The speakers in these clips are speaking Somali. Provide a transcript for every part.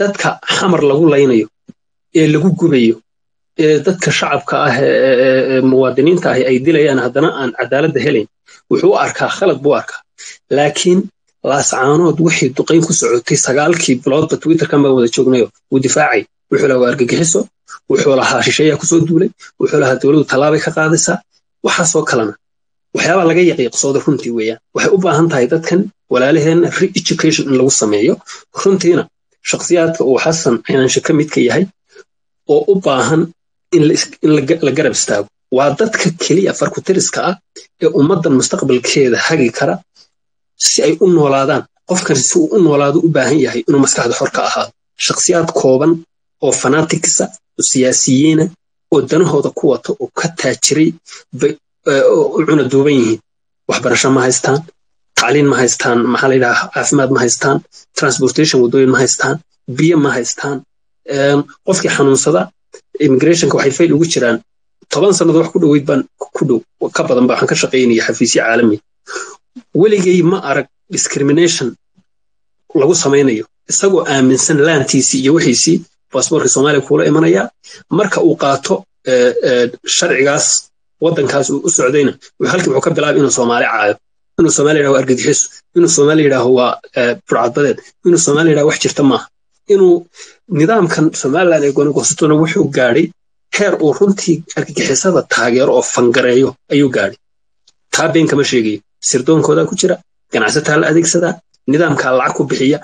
dadka xamar lagu laynayo ee lagu gubayo ee dadka shacabka ah ee muwaadiniinta ahi ay dilayaan haddana aan cadaaladda helayn wuxuu arkaa khalad buu arkaa. Laakiin laascaanood wixii duqayn ku socotay sagaalkii biloodba twitterkan baan wada joognayo wuu difaacay. Wuxuu lahaa argagixiso wuxuu lahaa shisheeyaa ku soo duulay wuxuu lahaa dowladdu tallaabay ka qaadaysaa waxaasoo kalena waxyaabaa laga yaqiiqsooda runtii weeyaan. Waxay u baahan tahay dadkan walaalaheenna re-education in lagu sameeyo. Runtiina shakhsiyaadka uu xasan cinaanshe ka midka yahay oo u baahan in la garab istaago. Waa dadka keliya farkutiriska ah ee ummaddan mustaqbalkeeda hagi kara si ay u noolaadaan. Qofkan si uu u noolaado u baahan yahay inuu maskaxda xor ka ahaado. Shakhsiyaad kooban oo fanatikisa oo siyaasiyiina oo danahooda ku wata oo ka taajiray bay u cuna duuban yihiin. Waxbarasho ma haystaan tacliin ma haystaan maxaa la yidhaha caafimaad ma haystaan transportation waddooyin ma haystaan biyo ma haystaan qofkii xanuunsada immigrationka waxay fayl ugu jiraan. Toban sannadood wax ku dhoweyd baan ku dhow ka badan ba waxaan ka shaqaynaya xafiisyo caalami. Weligay ma arag discrimination lagu samaynayo isagoo aaminsan laantiisii iyo wixiisii baasboorka soomaaliya kuula imanayaa marka uu qaato sharcigaas waddankaas uu u socdayna halkii wuxuu ka bilaabay inuu soomaali caayo inuu soomaaliya yidhaho argagixiso inuu soomaaliya yidhaaho waa burcadbadeed inuu soomaaliya yidhaho wax jirta maaha. Inuu nidaamkan somaliland ee goonigoosatona wuxuu gaadhay heer uu runtii argagixisada taageero oo fangareeyo ayuu gaadhay taa been kama sheegayo sirdoonkoodaa ku jira ganacsataa la adeegsadaa nidaamkaa lacag ku bixiya.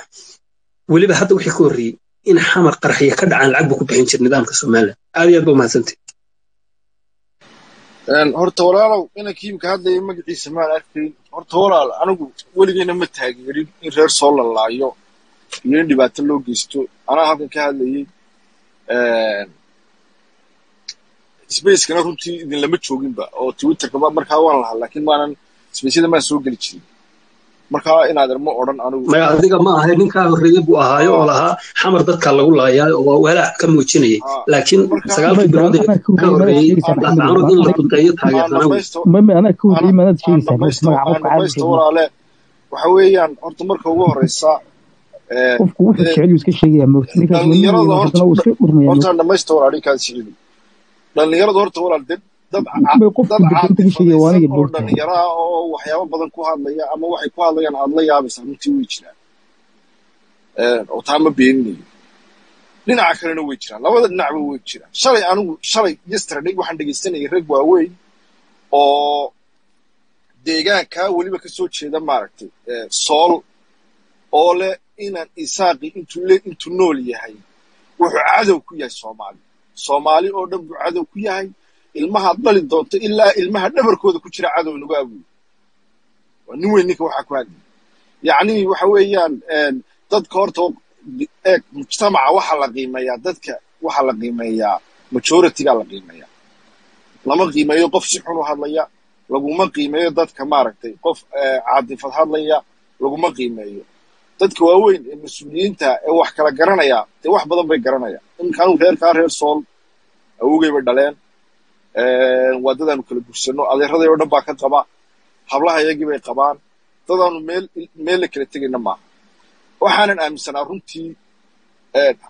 Weliba hadda wixii ka horreeyey in xamar qarxiya ka dhacaan lacag buu ku bixin jira nidaamka somaliland aad iyo aad ba umahadsantay horta walaalow inankii imka hadlaya magaciisa maan arkayn horta walaal anigu weligeyna ma taageerin in reer soo lalaayo iyo in dhibaato loo geysto. Anaa halkan ka hadlayey spacekana runtii idinlama jooginba oo twitterkaba markaa waan lahaa laakiin maanan spaceyada maan soo geli jirin markaa inaadan ma odhan anigu maya adiga ma ahay ninkaa horreeye buu ahaayo oo lahaa xamar dadka lagu laayaa oo walaac ka muujinayay. Laakiin sagaalkii bilood ee ka horreeyey laascaanood in la duqeeyo taageersanawalaale waxa weeyaan horta marka ugu horeysa qofku wuxuu jecel iska sheegaya horta dhamaysta walaal ninkaas jeceli dhalinyaradu horta walaal dad dad oo dhalinyaro ah oo waxyaabo badan ku hadlaya ama waxay ku hadlayaan aad la yaabaysaa runtii way jiraan. Oo taa ma beeninayo dhinaca kalena way jiraan. Labada dhinacba way jiraan. Shalay anigu shalay yesterday waxaan dhegaysanayay rag waaweyn oo deegaankaa weliba ka soo jeeda maaragtay sool oo leh inaan isaaqi intuu nool yahay. Wuxuu cadow ku yahay soomaali. Soomaali oo dhan buu cadow ku yahay ilmahaad dhali doonto ilaa ilmaha dhabarkooda ku jira cadow nagu abuuyo waa nin weyn ninka waxaa ku hadlaya yacni waxa weeyaan dadka horta eeg mujtamaca waxaa la qiimeeyaa dadka waxaa la qiimeeyaa majoritigaa la qiimeeyaa lama qiimeeyo qof si xun u hadlaya laguma qiimeeyo dadka maaragtay qof caadifad hadlaya laguma qiimeeyo. Dadka waaweyn ee mas'uuliyiinta ee wax kala garanaya dee wax badan bay garanayaan iminka anigu reerkaa reer sool awogay dhaleen waa dadaanu kala gursano adeeraday oo dhan baa ka qaba. Hablaha iyagii bay qabaan. Dadaanu meel la kala tegayna maaha waxaanan aaminsanaa runtii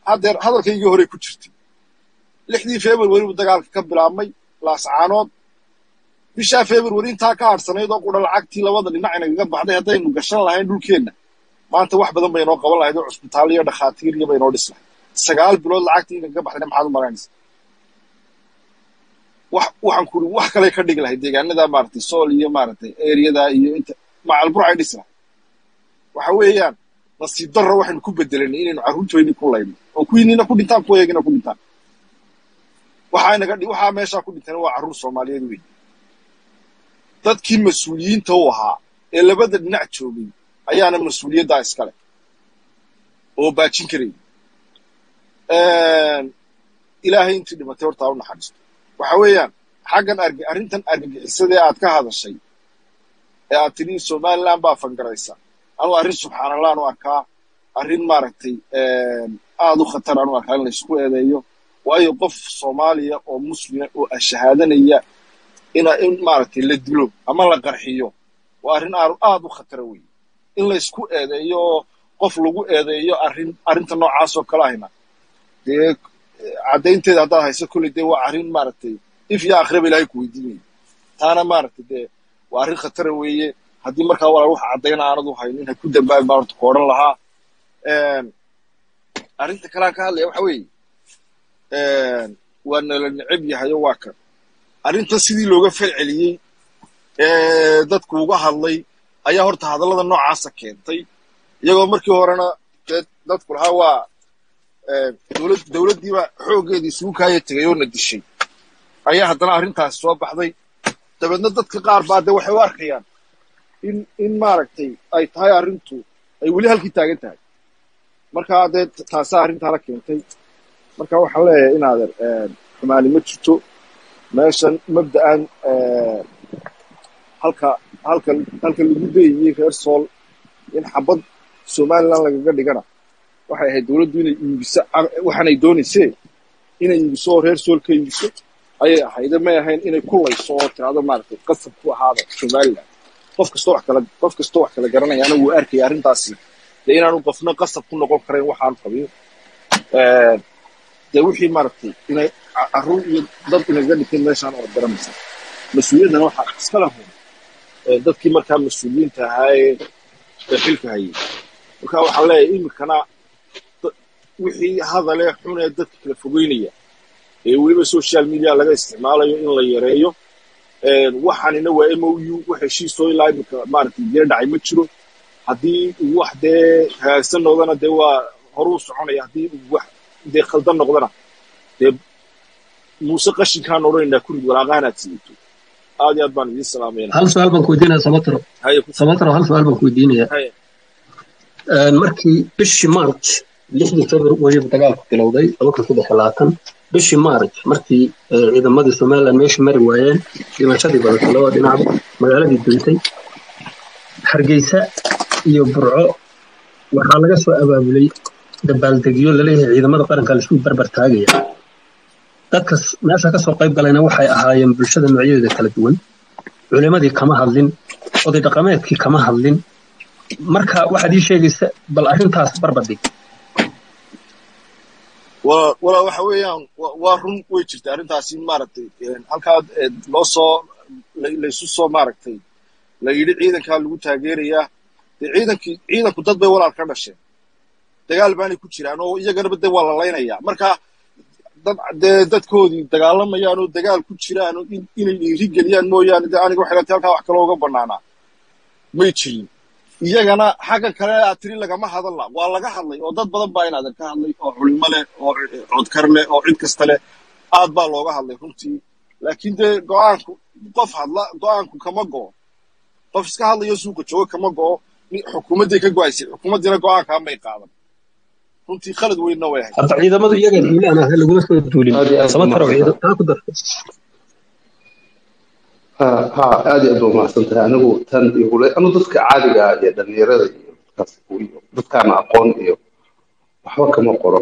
haddeer hadalkaygii horey ku jirtay. Lixdii february buu dagaalka ka bilaabmay laascaanood bishaa february intaa ka hadhsanayd oo qudha lacagtii labada dhinac inagaga baxday haddaynu gashan lahayn dhulkeenna. Maanta wax badan bay inoo qaban lahayd oo cusbitaal iyo dhakhaatiir iyo bay inoo dhis lahayd. Sagaal bilood lacagtii inagaga baxdayna maxaad u malaynaysa waxaan kuri wax kale ka dhigi lahayd deegaanada maaragtay sool iyo maaragtay eriyada iyo inta macalburcay dhis lahayd waxa weeyaan nasiib darro waxaynu ku bedelanay inaynu carruurtoydii ku layno oo kuwiinina ku dhintaan kuwa iyagina ku dhintaan. Waxaa meeshaa ku dhintana waa carruur soomaaliyeed weyn. Dadkii mas'uuliyiinta u ahaa ee labada dhinac joogay ayaana mas'uuliyaddaa iskale oo baajin karaya ilaahay intii dhimatay hortaa u naxariisto waxa weeyaan xaggan arg arrintan argagixisadee aad ka hadashay ee aad tidhi somaliland baa fangaraysa. Anuu arrin subxaanallah anu arkaa arrin maaragtay aad u khatar anu arkaa in laysku eedeeyo. Waayo qof soomaaliya oo muslima oo ashahaadanaya ina in maaragtay la dilo ama la qarxiyo waa arrin aad aad u khatara weeye in laysku eedeeyo qof lagu eedeeyo arrin arrinta noocaas oo kale ahna dee caddaynteeda haddaad hayso kolley dee waa arrin maaragtay if iyo akhiraba ilaahay ku weydiinaya taana maaragtay dee waa arrin khatara weeye haddii markaa walaal wax caddayna aanad u haynin ha ku dambaabi baan horta ku odhan lahaa arrinta kalean ka hadlaya waxa weeye waa nala neceb yahayo waa kan arrinta sidii looga falceliyey ee dadku uga hadlay ayaa horta hadallada noocaasa keentay iyagoo markii horena dee dadku lahaa waa dowladdiiba xooggeedii isugu kaaya tegay oo na dishay. Ayaa haddana arrintaasi soo baxday. Dabeedna dadka qaar baa dee waxay u arkayaan in in maaragtay ay tahay arrintu ay weli halkii taagan tahay. Markaa dee taasaa arrintaana keentay. Marka waxaan leeyahay inaader xumaani ma jirto. Meeshan mabda'an halka halka halka lagu leeyayey reer sool in xabad somaliland lagaga dhigana waxay ahayd dowladdu inay iibiso waxaanay doonaysee inay iibiso oo reer sool ka iibiso ayay ahayde may ahayn inay kulayso oo tirahdo maaragtay qasab ku ahaada somaliland. Qof kastoo wax kala qof kastoo wax kala garanayaana wuu arkaya arrintaasi. Dee inaanu qofna qasab ku noqon karayn waxaanu qabiyo dee wixii maaragtay inay carruur iyo dad inaga dhigtay meeshaan oo garanaysa mas'uuliyaddana waxaa iska lahun dadkii markaa mas'uuliyiinta ahaa ee xilka hayay. Marka waxaan leeyahay iminkana wixii hadalee xun ee dadka kala fogeynaya ee weliba social media laga isticmaalayo in la yareeyo waxaanina waa m o u wax heshiisoo ilaa iminka maaragtay dee dhacay ma jiro. Haddii wax dee hagaagsan noqdana dee waa horuu soconaya. Haddii wax dee khaldan noqdana dee muuse qashinkaan odhanaynaa kurid walaaqahanaad sidato aad iyo aad baan idiin salaamayna hal su'aal baan ku weydiinaya samatro samatro hal su'aal baan ku weydiinaya markii bishii march lixdii february dagaalku bilowday bishii march markii ciidamadii somaliland meesha mari waayeen dhimashadii badatay labada dhinacba magaaladii duntay hargeysa iyo burco waxaa laga soo abaabulay dabaaldegyo la leeyahay ciidamada qaranka la isku barbar taagaya. Dadkas meesha ka soo qayb galayna waxay ahaayeen bulshada noocyadeeda kala duwan. Culimadii kama hadlin oday dhaqameedkii kama hadlin. Marka waxaad ii sheegaysa bal arrintaas barbardhig waa walaa waxa weeyaan waa run way jirta arrintaasi maaragtay halkaa loo soo laysu soo maaragtay la yidhi ciidankaa lagu taageerayaa dee ciidankii ciidanku dad bay walaal ka dhasheen dagaal baanay ku jiraan oo iyaganaba dee waa la laynayaa marka dad dee dadkoodii dagaalamayaan oo dagaal ku jiraan oo inay dhiiri geliyaan mooyaane dee aniga waxay halkaa wax kaloo uga bannaanaa. May jirin iyagana xagga kale aad tiri lagama hadalla. Waa laga hadlay oo dad badan baa inaadan ka hadlay oo culimo leh oo codkar leh oo cid kasta leh. Aad baa looga hadlay runtii. Laakiin dee go'aanku qof hadla go'aanku kama go'o. Qof iska hadlayo suuqa jooga kama go'o. Xukuumadday ka go'aysay xukuumaddiina go'aankaa may qaadan. Runtii khalad weynna way hadda ciidamadu iyaga duulaan ah laguma soo duulin. Samatro taa ku darta aad iyo aad baa umahadsan tahay. Anigu tan iyo hule anu dadka caadiga ah iyo dhalinyarada iyo dadkaas iyo dadkaana aqoon iyo waxba kama qoro.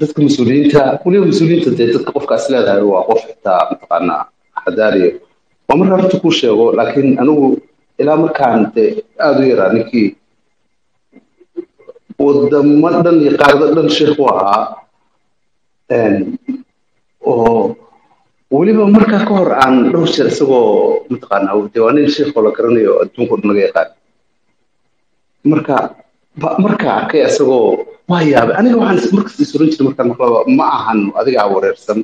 Dadka mas'uuliyiinta weliba mas'uuliyiinta dee dadka qofkaas leedahay waa qof xitaa mataqaanaa xadaariyo waa markaa horta kuu sheego laakiin anigu ilaa markaan dee aada u yaraa ninkii wadamo dhan iyo qaarado dhan sheekh u ahaa oo weliba markaa ka hor aan dhowr jeer isagoo mataqaanaa dee waa nin sheekoo la garanayo adduunka dhan laga yaqaan. Marka markaa arkay isagoo waa yaabay aniga waxaan markasta is jiray markaan maqlaba ma ahan adigaa wareersan.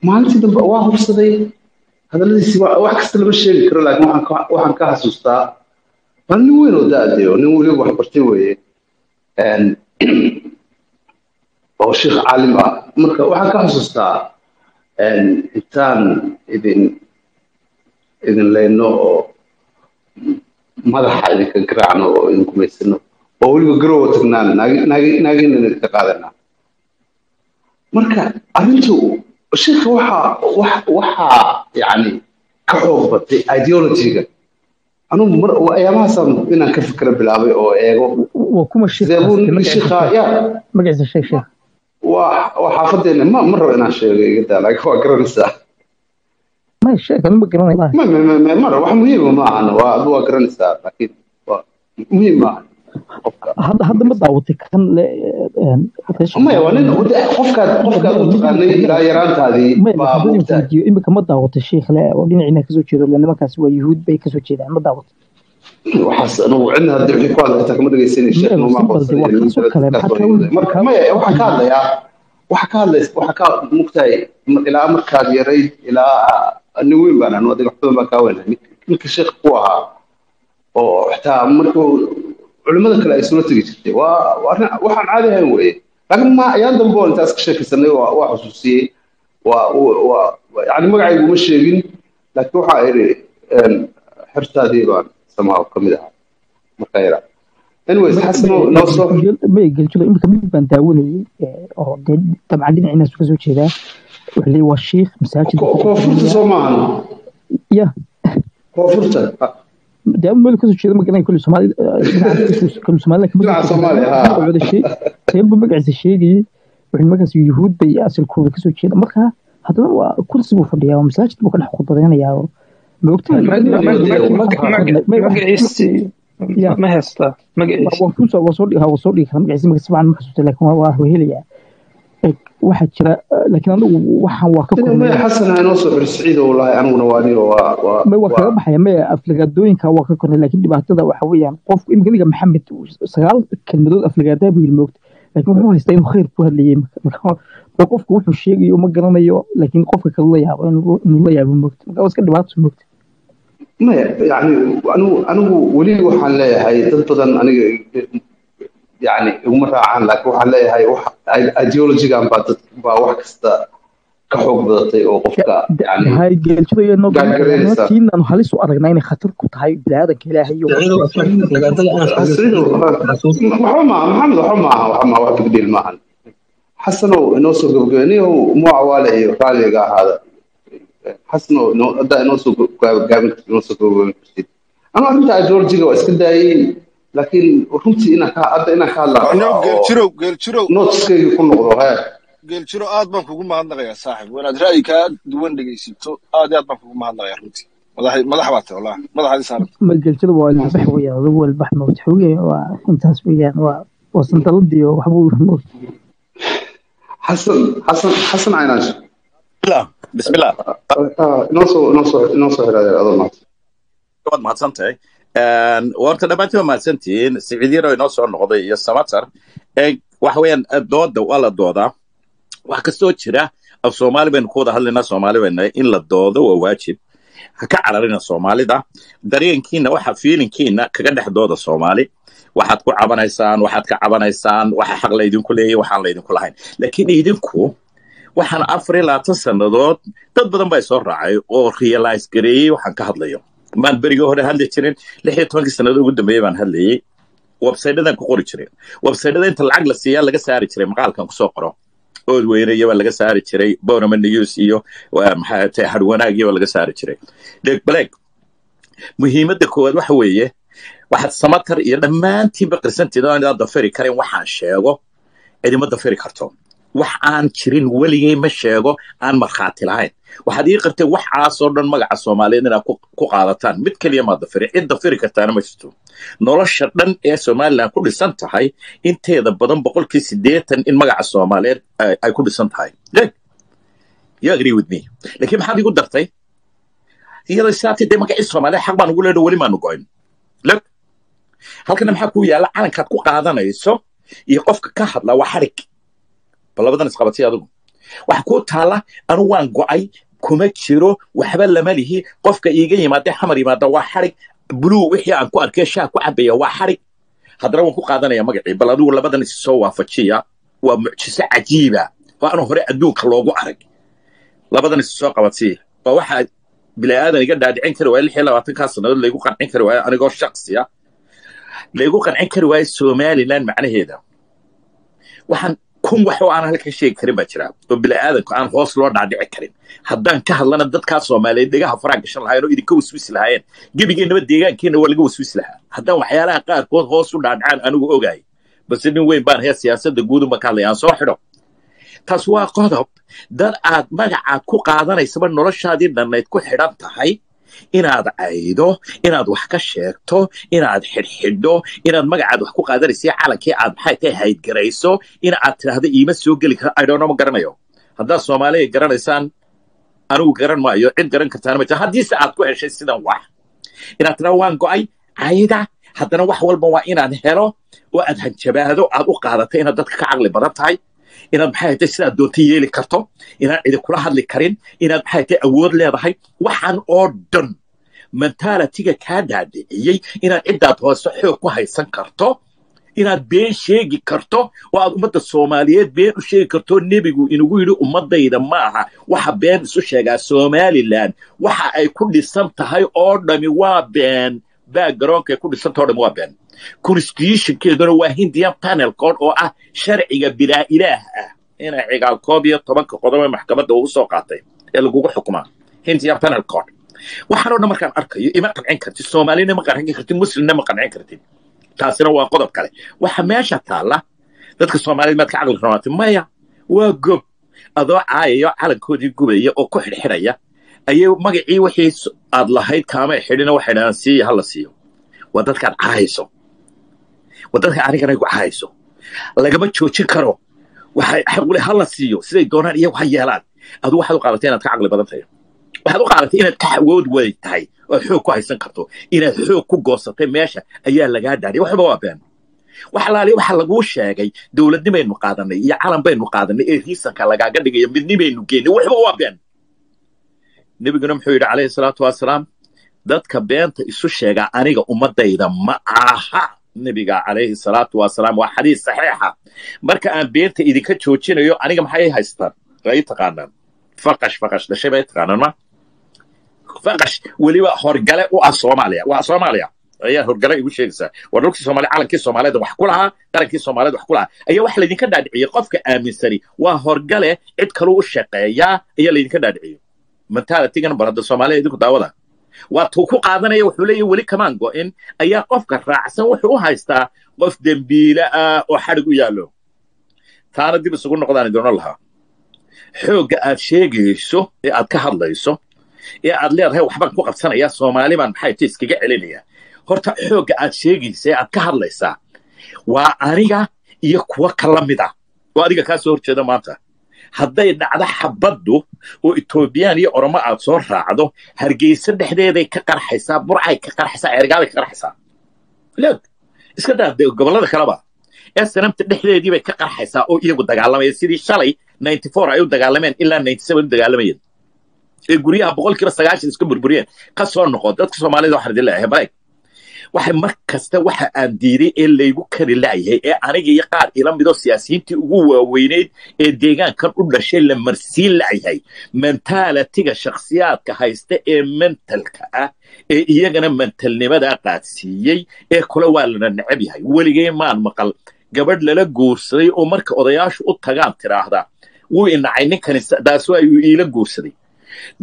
Maalintii dambe waa hubsaday hadalladiisi wax kasta lama sheegi karo laakiin waxaan ka xasuustaa waa nin weyn oo da-dayo nin weliba wax weeye. Oo sheekh caalim ah. Marka waxaan ka xasuustaa intaan idin idin leyno oo madaxa idinka garaacno oo idin gumaysano oo weliba garowa tagnaan naagina idinka qaadanaa marka arrintu sheekha waxa waxa yani ka xoog batay ideologyga anugu mar ayaamahaasaan inaan ka fikra bilaabay oo eego kuma sheekha ya magaciisa sheeg sheeg waa xaafadeena ma ma rabo inaan sheego iga daa laakiin waa garanaysaa. May sheeg anuma garanay ma. Ma ma ma wax muhiima ma ahan. Waa waa garanaysaa laakiin waa muhiim ma ahan. Hadda hadda ma daawatay kan reesha maya waa nin qofkaad qofkaad u taqaanay ilaa yaraantaadii imika ma daawatay sheikh le oo dhinaciina ka soo jeedo le nimankaas waa yuhuud bay ka soo jeedaan ma daawatay cidna hadda wixii ku hadla xitaa kama dhegeysanay sheekh maya numa simbalde waa kaasoo kale maxaa kaa weyn marka maya waxaan ka hadlayaa waxa ka hadlays waxa ka mugtahay ilaa markaad yarayd ilaa nin weyn baan anu adiga wax badan baan kaa weynahay Nin- ninka sheekh ku ahaa oo xitaa markuu culimmada kale ay sula tegi jirtay waa waxaan caadi ahayn weeye. Laakiin ma ayaan dambe oo intaas ka sheekaysanay waa xusuusiyey waa waa yani magacaygu uma sheegin laakiin waxaa idhi xirtaadii baan somehow ka mid ahaa imika baan daawanayay oo dee dabcan dhinaciinaasu ka soo jeedaa. Wuxuu leeyahay waa shiikh masaajid Ko- koonfurta soo maahan ya. Koonfurta? Dee meel ka soo jeeda ma garanay kulli soomaali kulli soomaalida kama Dhinaca soo Soomaaliya, haa. magacooda sheeg reerba magaciisa sheegayay wuxuu markaas yuhuud bay asalkooda ka soo jeeda marka haddana waa kursi buu fadhiyaa oo masaajid buu ka dhex khudbadaynayaa oo ma ogtahay magaciisi Ya. ma haystaa magaciisi waa ku soo waa soo dhigi waa soo dhigi kara magaciisa magaciisa fiican ma xasuusta laakiin waa Ee, waxaa jira eh, laakiin anigu waxaan waa ka maya kulmaya xasan ha inoo soo xiri siciid oo walahi aniguna waa aniga waa waa ma waa kaga baxaya maya aflagaadooyinka waa ka kornay laakiin dhibaatada waxa weeyaan qofku imika niga maxamed sagaal kelmadood aflagaadaa buu yiri moogta laakiin wuxuu haystaa inuu khayr ku hadlayay marka qofku wuxuu sheegayo ma garanayo laakiin qofka kale la yaabo inuu inuu la yaabo moogta marka waa iska dhibaato moogta maya yani anigu anigu weli waxaan leeyahay dad badan aniga yani iguma raacaan laakiin waxaan leeyahay wax ideologigan baa dad baa wax kasta ka xoog badatay oo qofka tiinaanu halis u aragnaa inay khatar ku tahay biniaadanka ilaahay iyo maxamed waxba maaha waxa maaha wax bigdhiil maahan xasanow inoo soo gabagabay niyow muuca waale iyo raaliga ahaada inoo- haddaa inoo soo gaabin kartid inoo soo gabagabin kartid ama arrinta ideologiga waa iska daayey laakiin runtii inaan ka hadda inaan ka hadlaa geeljirow geeljirow notiskayga ku noqdo he geeljiro aad baan kugu mahadnaqayaa saaxib. Wanaad ra'yi kaa duwan dhegaysato aad iyo aad baan kugu mahadnaqayaa runtii madax baa tahay wallahi madaxaadii saaranta ma geeljida waa ilbax weeyaan adugu waa ilbax moogta xogee waa intaas weeyaan waa waa sandaladii oo waxbuu moogta xasan xasan xasan caynaash bismillah. Bismillah. Ah, inoo soo inoo soo inoo soo xiraadeen adoo maanta waad mahadsan tahay warta dhammaantiin waa mahadsantihiin siciidyaro inoo soo noqday iyo samatar ee waxa weeyaan dooda waa la doodaa wax kastoo jira af soomaali baynu ku wada hadlaynaa soomaali baynu in la doodo waa waajib. Ha ka cararina soomaalida. Dareenkiina waxa fiilinkiina kaga dhex dooda soomaali. Waxaad ku cabanaysaan waxaad ka cabanaysaan waxa xaq laydinku leeyahy waxaan laydinku lahayn. Laakiin idinku waxaan afar iyo labaatan sannadood dad badan baa soo raacay oo realize gareeyey waxaan ka hadlayo. Maan berigii hore hadli jirin lix iyo tobankii sannadood ugu dambeeyey baan hadlayey websaydadan ku qori jiray. Websaydada inta lacag la siiyaa laga saari jiray maqaalkan ku soo qoro. Ood weynaya baa laga saari jiray bonama news iyo waa maxaa tahay hadhwanaagiya baa laga saari jiray. Dheeg baleeg muhiimadda koowaad waxa weeye waxaad samatar iyo dhammaantiinba qirsanteed oo aan waxaan sheego cidima dafiri karto wax aan jirin weligay ma sheego aan markhaati lahayn. Waxaad ii qirtay waxaasoo dhan magaca soomaaliyeed inaad ku qaadataan mid keliya maa dafiri cid dafiri kartaana ma jirto. Nolosha dhan ee somalilan ku dhisan tahay inteeda badan boqolkii siddeetan in magaca soomaaliyeed ay ku dhisan tahay. You agree with me? Laakiin maxaad igu dartay? Iyadoo saati dee magacii soomaaliya xaq baan ugu leedho weli maanu leg halkana maxaa ku yaalla? Calankaad ku qaadanayso iyo qofka ka hadla waa xadhig bal labadan isqabatay adigu waxa kuu taalla anu waan go'ay kuma jiro waxba lama lihi. Qofka iiga yimaada xamar yimaada waa xadhig blue wixii aan ku arkay shaah ku cabaya waa xadhig haddana waan ku qaadanaya magacii bal adigu labadan is soo waafajiya. Waa mucjiso cajiiba. Oo hore adduunka loogu arag. Labadan is soo qabadsii waa waxaa bilaadan iga dhaadhicin kari waaya lix iyo labaatankaa sannadood laygu qancin kari waayo anigoo shaksiya laygu qancin kari waayo somaliland macnaheeda. Waxaan kun wax oo aan halka sheegi karin baa jira. Oo bilaadanku aan hoos loo dhaadhici karin. Haddaan ka hadlana dadkaa soomaaliyeed dhegaha faraa gashan lahaayeen oo idinka waswisi lahaayeen. Gebigeennaba deegaankeenna waa laga waswisi lahaa. Haddaan waxyaalaha qaarkood hoos u dhaadhacaan anigu ogaay balse nin weyn baan hee siyaasadda guuduma ka hadlaya aan soo xidho. Taas waa qodob. Dad aad magacaad ku qaadanaysaba noloshaadii dhannayd ku xidhan tahay inaad caydo inaad wax ka sheegto inaad xidhxidho inaad magacaad wax ku qaadanaysa calankii aad maxay tahay haydgarayso in aad tidhaahdo iima soo geli karo idhono ma garanayo. Haddaad soomaaliya garanaysaan anigu garan maayo cid garan kartaana ma jira. Haddiise aad ku heshay sidan wax inaad tidhahdo waan go'ay cayda haddana wax walba waa inaan helo oo aad hanjabaado aad u qaadatay inaad dadka ka caqli badan tahay inaad maxay tahay sidaad doonta yeeli karto inaad cidi kula hadli karin inaad maxay awood leedahay waxaan oo dhan mentalitiga kaa daadiciyey inaad ciddaad hoose xoog ku haysan karto inaad been sheegi karto oo aad ummadda soomaaliyeed been u sheegi karto nebigu inugu yidhi ummaddayda ma aha waxa been isu sheegaa somalilan waxa ay ku dhisan tahay oo dhami waa been backgroundka ku dhisantao dhami waa been. Constitutionkeeduna waa hindian panel code oo ah sharciga bilaa ilaah ah. Inay cigaal koob iyo tobanka qodob ee maxkamadda uu soo qaatay ee lagugu xukumaa. Hindian panel code. Waxaan oo dhan markaan arkayo ima qancin kartid soomaalina ma qancin kartid muslimna ma qancin kartid. Taasina waa qodob kale. Waxa meesha taalla dadka soomaaliyed maad ka caqli ronaatay maya waa gob. Adoo caayayo calankoodii gubaya oo ku xidhxidhaya ayay magacii wixii aad lahayd kaama xidhina waxay dhahaan siiya hala siiyo. Waa dadkaad caayayso waa dadka anigana ku caayayso lagama joojin karo. Waxay xaqule hala siiyo. Siday doonaan iyagu ha yeelaan. Adu waxaad u qaadatay inaad ka caqli badan tahay. Waxaad u qaadatay inaad ka awood way tahay. Oad xoog ku haysan karto. Inaad xoog ku goosatay meesha ayaa lagaa daadiyay. Waxba waa been. Wax alaaliya waxa laguu sheegay dowladnimaynu qaadanay iyo calan baynu qaadanay ee riisanka lagaaga dhigayo midnimaynu geenay. Waxba waa been nebiguna muxuu yidhi calayhi salaatu wasalaam dadka beenta isu sheegaa aniga ummadayda ma aha nebiga calayhi salaatu wasalaam. Waa xadiis saxiixa. Marka aan beenta idinka joojinayo aniga maxay haystaan? Ay taqaanaan. Faqash faqash dhashay bay taqaanaan ma? Faqash weliba horgale u ah soomaaliya. Waa soomaaliya. Ayaa horgale igu sheegaysaa war dhulkii soomaaliya calankii soomaaliyeed wax ku lahaa qarankii soomaaliyeed wax ku lahaa. Ayaa waxa laydinka dhaadhiciyey qofka aaminsani waa horgale cid kaluu u shaqeeyaa ayaa laydinka dhaadhiciyey mentalitygan bar hadda idinku daawada. Waa tuu ku qaadanaya wuxuu leeyahy weli kamaan go'in ayaa qofka raacsan wuxuu u haystaa qof dembiile ah oo xadhig u yaallo. Taana dib isugu noqdaan idoono lahaa xoogga aad sheegayso ee aad ka hadlayso ee aad leedahay waxbaan ku qabsanaya soomaali baan maxay ta iskaga celinaya? Horta xoogga aad sheegaysa ee aad ka hadlaysaa waa aniga iyo kuwa kala mid ah. Oo adiga kaa soo horjeeda maanta hadday dhacdo xabaddu oo etoobiyaan iyo oromo aad soo raacdo hargeysa dhexdeeday ka qarxaysaa burcay ka qarxaysaa ergaaday ka qarxaysaa. Iska daa gobollada kaleba ee sanamta dhexdeedii bay ka qarxaysaa oo iyagu dagaalamaya. Sidii shalay ninety four ay u dagaalameen ilaa ninety seven u dagaalamayeen ee guryaha boqolkiiba sagaashan iska burburiyeen. Ka soo noqo dadka soomaalida waxaan idin leeyahay baleg waxay mar kasta waxa aan diiday ee laygu kari la'yahay ee aniga iyo qaar ila midoo siyaasiyiintii ugu waaweyneyd ee deegaankan u dhashay la marsiin la'yahay mentalitiga shakhsiyaadka haysta ee mentalka ah ee iyagana mentalnimadaa qaadsiiyey ee kule waa lana necab yahay. Weligay maan maqal. Gabadh lala guursaday oo marka odayaashu u tagaan tidhaahdaa wuu inacay ninkani taasu ayuu iila guursaday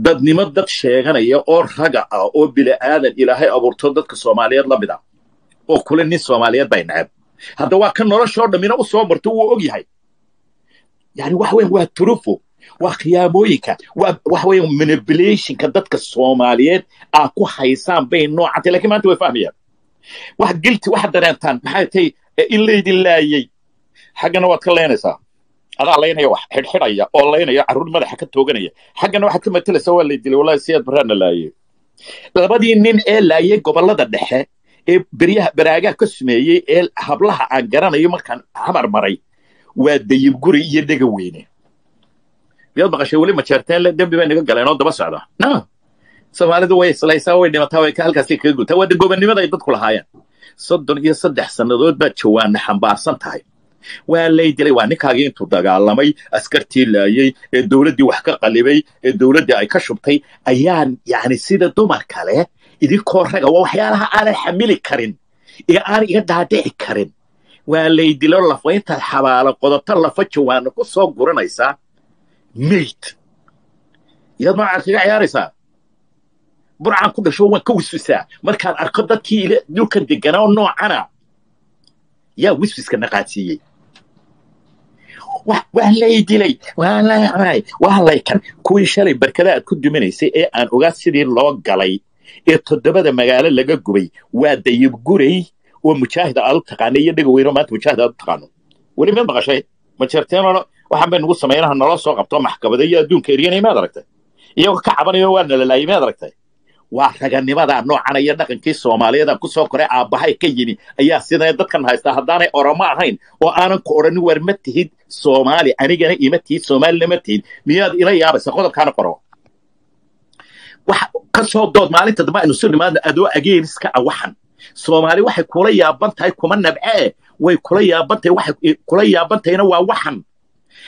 dadnimo dad sheeganaya oo raga ah oo bili'aadan ilaahay abuurto dadka soomaaliyeed la mid ah oo kule nin soomaaliyeed bay necab hadda waa ka noloshoo dhammina u soo marto wuu og yahay. Yani waxa weyan waa turufo waa khiyaamooyinka waxa weyan manipulationka dadka soomaaliyeed aa ku haysaan bay noocantay lakiin maanta way fahmayaan wax gilti waxaad dareentaan maxay tahay in laydin laayey xaggana waad ka leenaysaa adaa laynaya wax xidhxidhaya oo laynaya carruur madaxa ka tooganaya. Xaggana waxaad ka matelaysaa waa lay wallahi siyaad baraana laayey labadii nin ee laayay gobollada dhexe ee beryaha baraagaa ka sumeeyey ee hablaha aan garanayo markaan hamar maray waa dayib guri iyo dhega weyne. Miyaad maqashay weli majeerteen le dembi bay naga galeen oo daba socda. No soomaalidu way islaysaa way dhimataa way halkaasay kaga gutaa waa gobonnimada ay dadku lahaayeen. Soddon iyo saddex sannadood baad jawaana xambaarsan tahay waa lay dilay waa ninkaagii intuu dagaalamay askartii laayey ee dowladdii wax ka qalibay ee dowladdii ay ka shubtay ayaan yani sida dumar kale idinkoo raga waa waxyaalaha aanan xamili karin ee aan iga dhaadhici karin. Waa lay dilo lafa intaad xabaalo qodoto lafa jawaana ku soo guranaysaa mayd iyaad noocaad kaga ciyaaraysaa? Burcaan ku dhasho waan ka wiswisaa. Markaan arko dadkii dhulkan deganaa oo noocana yaa wiswiska naqaadsiiyey waa lay dilay waa lay waa laykan kuwii shalay barkada aad ku duminaysay ee aan ogaa sidii loo galay ee toddobada magaalo laga gubay waa dayib guray oo mujaahida aad u taqaano iyo dhega weyno maanta mujaahid aad u taqaano weli mid maqashay? Ma jirteenoo waxaan bay nagu samaynaha naloo soo qabto maxkamada iyo adduunka eryanay maad aragtay? Iyagoo ka cabanayo waa nalalaayay maad aragtay waa raganimada noocan iyo dhaqankii soomaaliyeed aan ku soo koray aabbahay ka yimi. Ayaa sidan dadkan haystaa. Haddaanay oromo ahayn oo aanan ku odhanin war ma tihid soomaali anigana ima tihid soomaalina ma tihid. Miyaad ila yaabaysa qodobkaana qoro. Wax ka soo dood maalinta dambe aynu soo adoo ageeniska ah waxan. Soomaali waxay kula yaaban tahay kuma nabcee way kula yaaban tahay waxay kula yaaban tahayna waa waxan.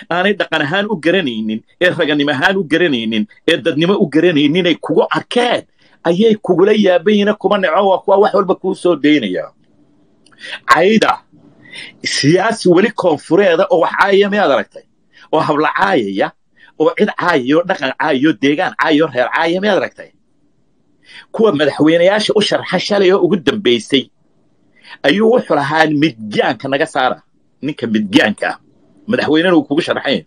Aanay dhaqan ahaan u garanaynin ee raganimo ahaan u garanaynin ee dadnimo u garanayninay kugu arkeen ayay kugula yaabayina kuma naco waa kuwa wax walba kuu soo daynaya cayda siyaasi weli koonfureeda oo wax caayaya miyaad aragtay? oo habla caayaya oo cid caayayo dhaqan caayayo deegaan caayayo reer caayaya miyaad aragtay? Kuwa madaxweynayaasha u sharxa shalay oo ugu dambaysay ayuu wuxuu lahaa midgaanka naga saara ninka midgaanka ah. Madaxweynena uu kugu sharxayn